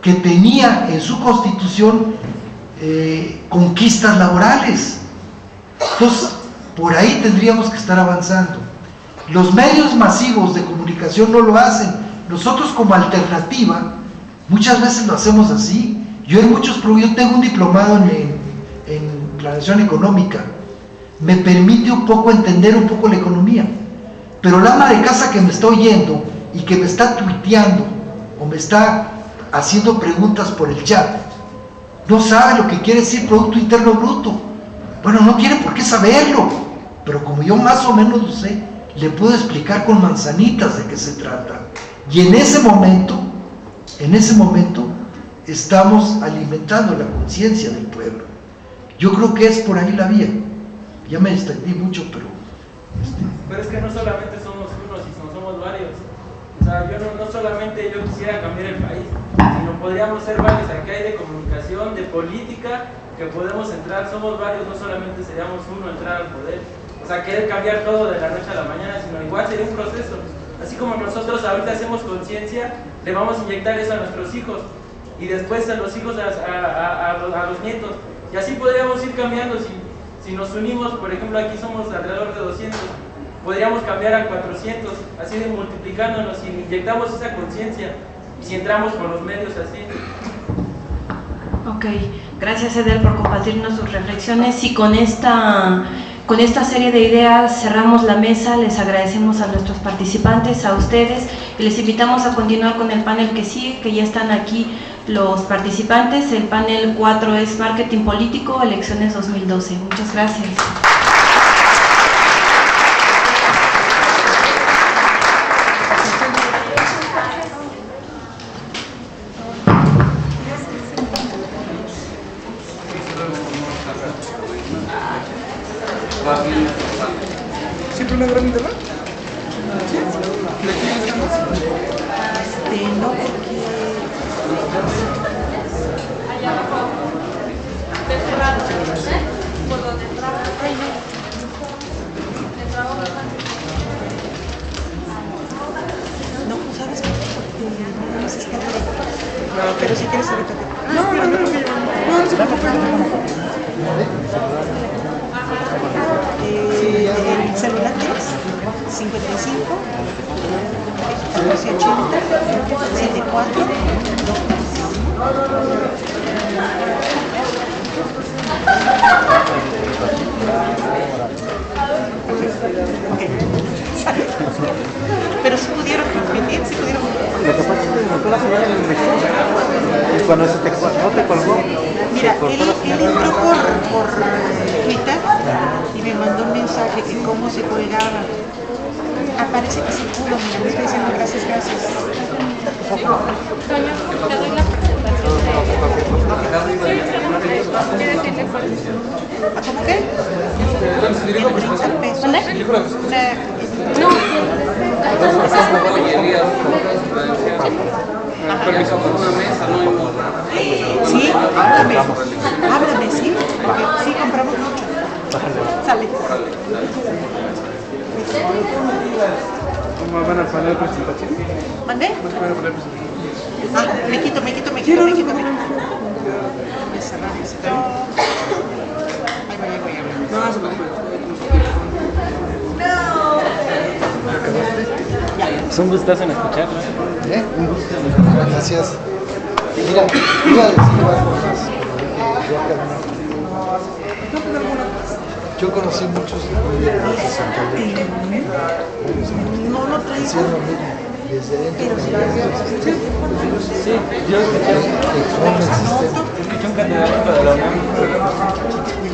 Speaker 2: que tenía en su constitución eh, conquistas laborales. Entonces, por ahí tendríamos que estar avanzando. Los medios masivos de comunicación no lo hacen. Nosotros como alternativa, muchas veces lo hacemos así. Yo en muchos yo tengo un diplomado en, en planeación económica. Me permite un poco entender un poco la economía. Pero la ama de casa que me está oyendo y que me está tuiteando o me está haciendo preguntas por el chat, no sabe lo que quiere decir Producto Interno Bruto. Bueno, no tiene por qué saberlo, pero como yo más o menos lo sé, le puedo explicar con manzanitas de qué se trata. Y en ese momento, en ese momento, estamos alimentando la conciencia del pueblo. Yo creo que es por ahí la vía. Ya me extendí mucho, pero...
Speaker 8: Este... Pero es que no solamente somos unos, sino somos varios. O sea, yo no, no solamente yo quisiera cambiar el país, sino podríamos ser varios. Aquí hay de comunicación, de política, que podemos entrar, somos varios, no solamente seríamos uno entrar al poder o sea, querer cambiar todo de la noche a la mañana, sino igual sería un proceso. Así como nosotros ahorita hacemos conciencia, le vamos a inyectar eso a nuestros hijos y después a los hijos, a, a, a, a los nietos. Y así podríamos ir cambiando si, si nos unimos, por ejemplo, aquí somos alrededor de 200, podríamos cambiar a 400, así de multiplicándonos y inyectamos esa conciencia. Y si entramos con los medios así.
Speaker 1: Ok, gracias Edel por compartirnos sus reflexiones y con esta con esta serie de ideas cerramos la mesa, les agradecemos a nuestros participantes, a ustedes y les invitamos a continuar con el panel que sigue, que ya están aquí los participantes. El panel 4 es Marketing Político, Elecciones 2012. Muchas gracias.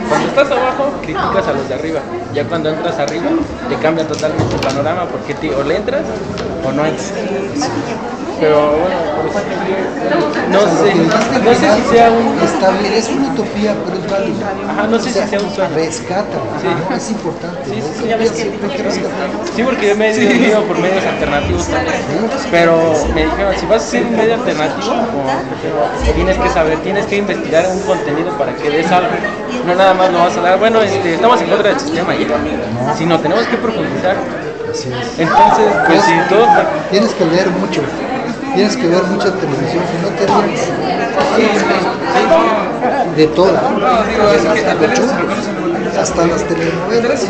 Speaker 5: Cuando
Speaker 8: estás abajo, criticas a los de arriba. Ya cuando entras arriba, te cambia totalmente el panorama porque o le entras o no entras. Pero bueno, ejemplo, no sé, no sé si sea un...
Speaker 2: Está bien, es una utopía, pero es válido.
Speaker 8: Ajá, no sé si sea un sueño.
Speaker 2: Rescata,
Speaker 8: Sí.
Speaker 2: ¿no? es importante.
Speaker 8: Sí,
Speaker 2: ¿no?
Speaker 8: sí,
Speaker 2: siempre hay que.
Speaker 8: Sí, porque yo me he ido por medios alternativos también. Pero me dijeron, si vas a ser un medio alternativo, como, tienes que saber, tienes que investigar un contenido para que des algo. No nada más lo vas a dar, bueno, este, estamos en contra del sistema y. Sino tenemos que profundizar.
Speaker 2: Así es.
Speaker 8: Entonces, pues si todo...
Speaker 2: Tienes que leer mucho, tienes que ver mucha televisión, que no te rías. De todo. Hasta las
Speaker 9: La tele
Speaker 2: telenovelas.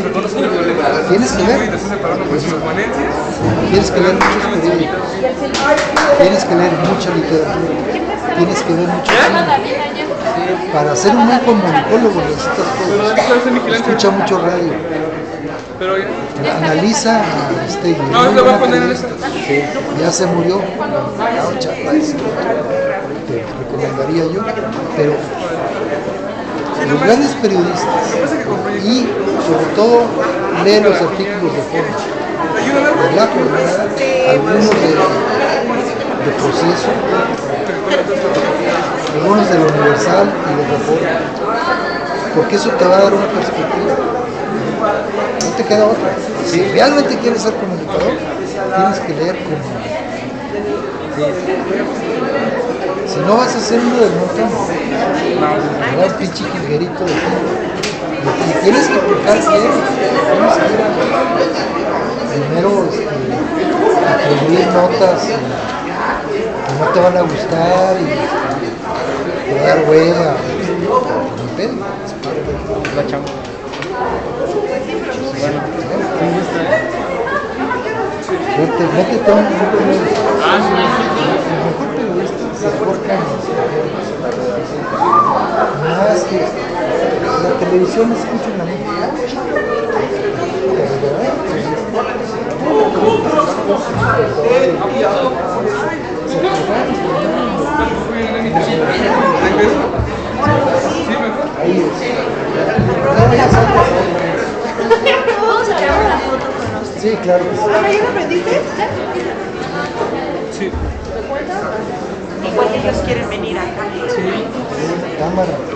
Speaker 2: Tienes que ver. Tienes que leer muchos periódicos. Tienes que leer mucha literatura. Tienes que ver mucho. Para ser un buen comunicólogo necesitas todo. Escucha mucho radio.
Speaker 9: Pero ya.
Speaker 2: Analiza a este
Speaker 9: No, le voy a poner
Speaker 2: periodista. Sí, ya se murió. Te recomendaría yo. Pero los grandes periodistas y sobre todo lee los artículos de fondo. De la jornada, algunos de, de proceso, algunos del Universal y de Reforma. Porque eso te va a dar una perspectiva. Te queda otra. Si realmente quieres ser comunicador, tienes que leer como. Si no vas a ser uno del montón, no, pinche jilguerito de ti. Y tienes que buscar bien, tienes que ir a- primero este, escribir notas eh, que no te van a gustar y a dar hueva.
Speaker 8: La chamba. Bueno.
Speaker 2: Vete, métete a un grupo de El mejor en Más que la televisión escucha una música. Es.
Speaker 6: Vamos a quedar una foto con usted.
Speaker 2: Sí, claro que sí.
Speaker 10: Ah, ¿ya lo aprendiste?
Speaker 9: Sí.
Speaker 10: Igual ellos quieren venir acá.
Speaker 2: Cámara.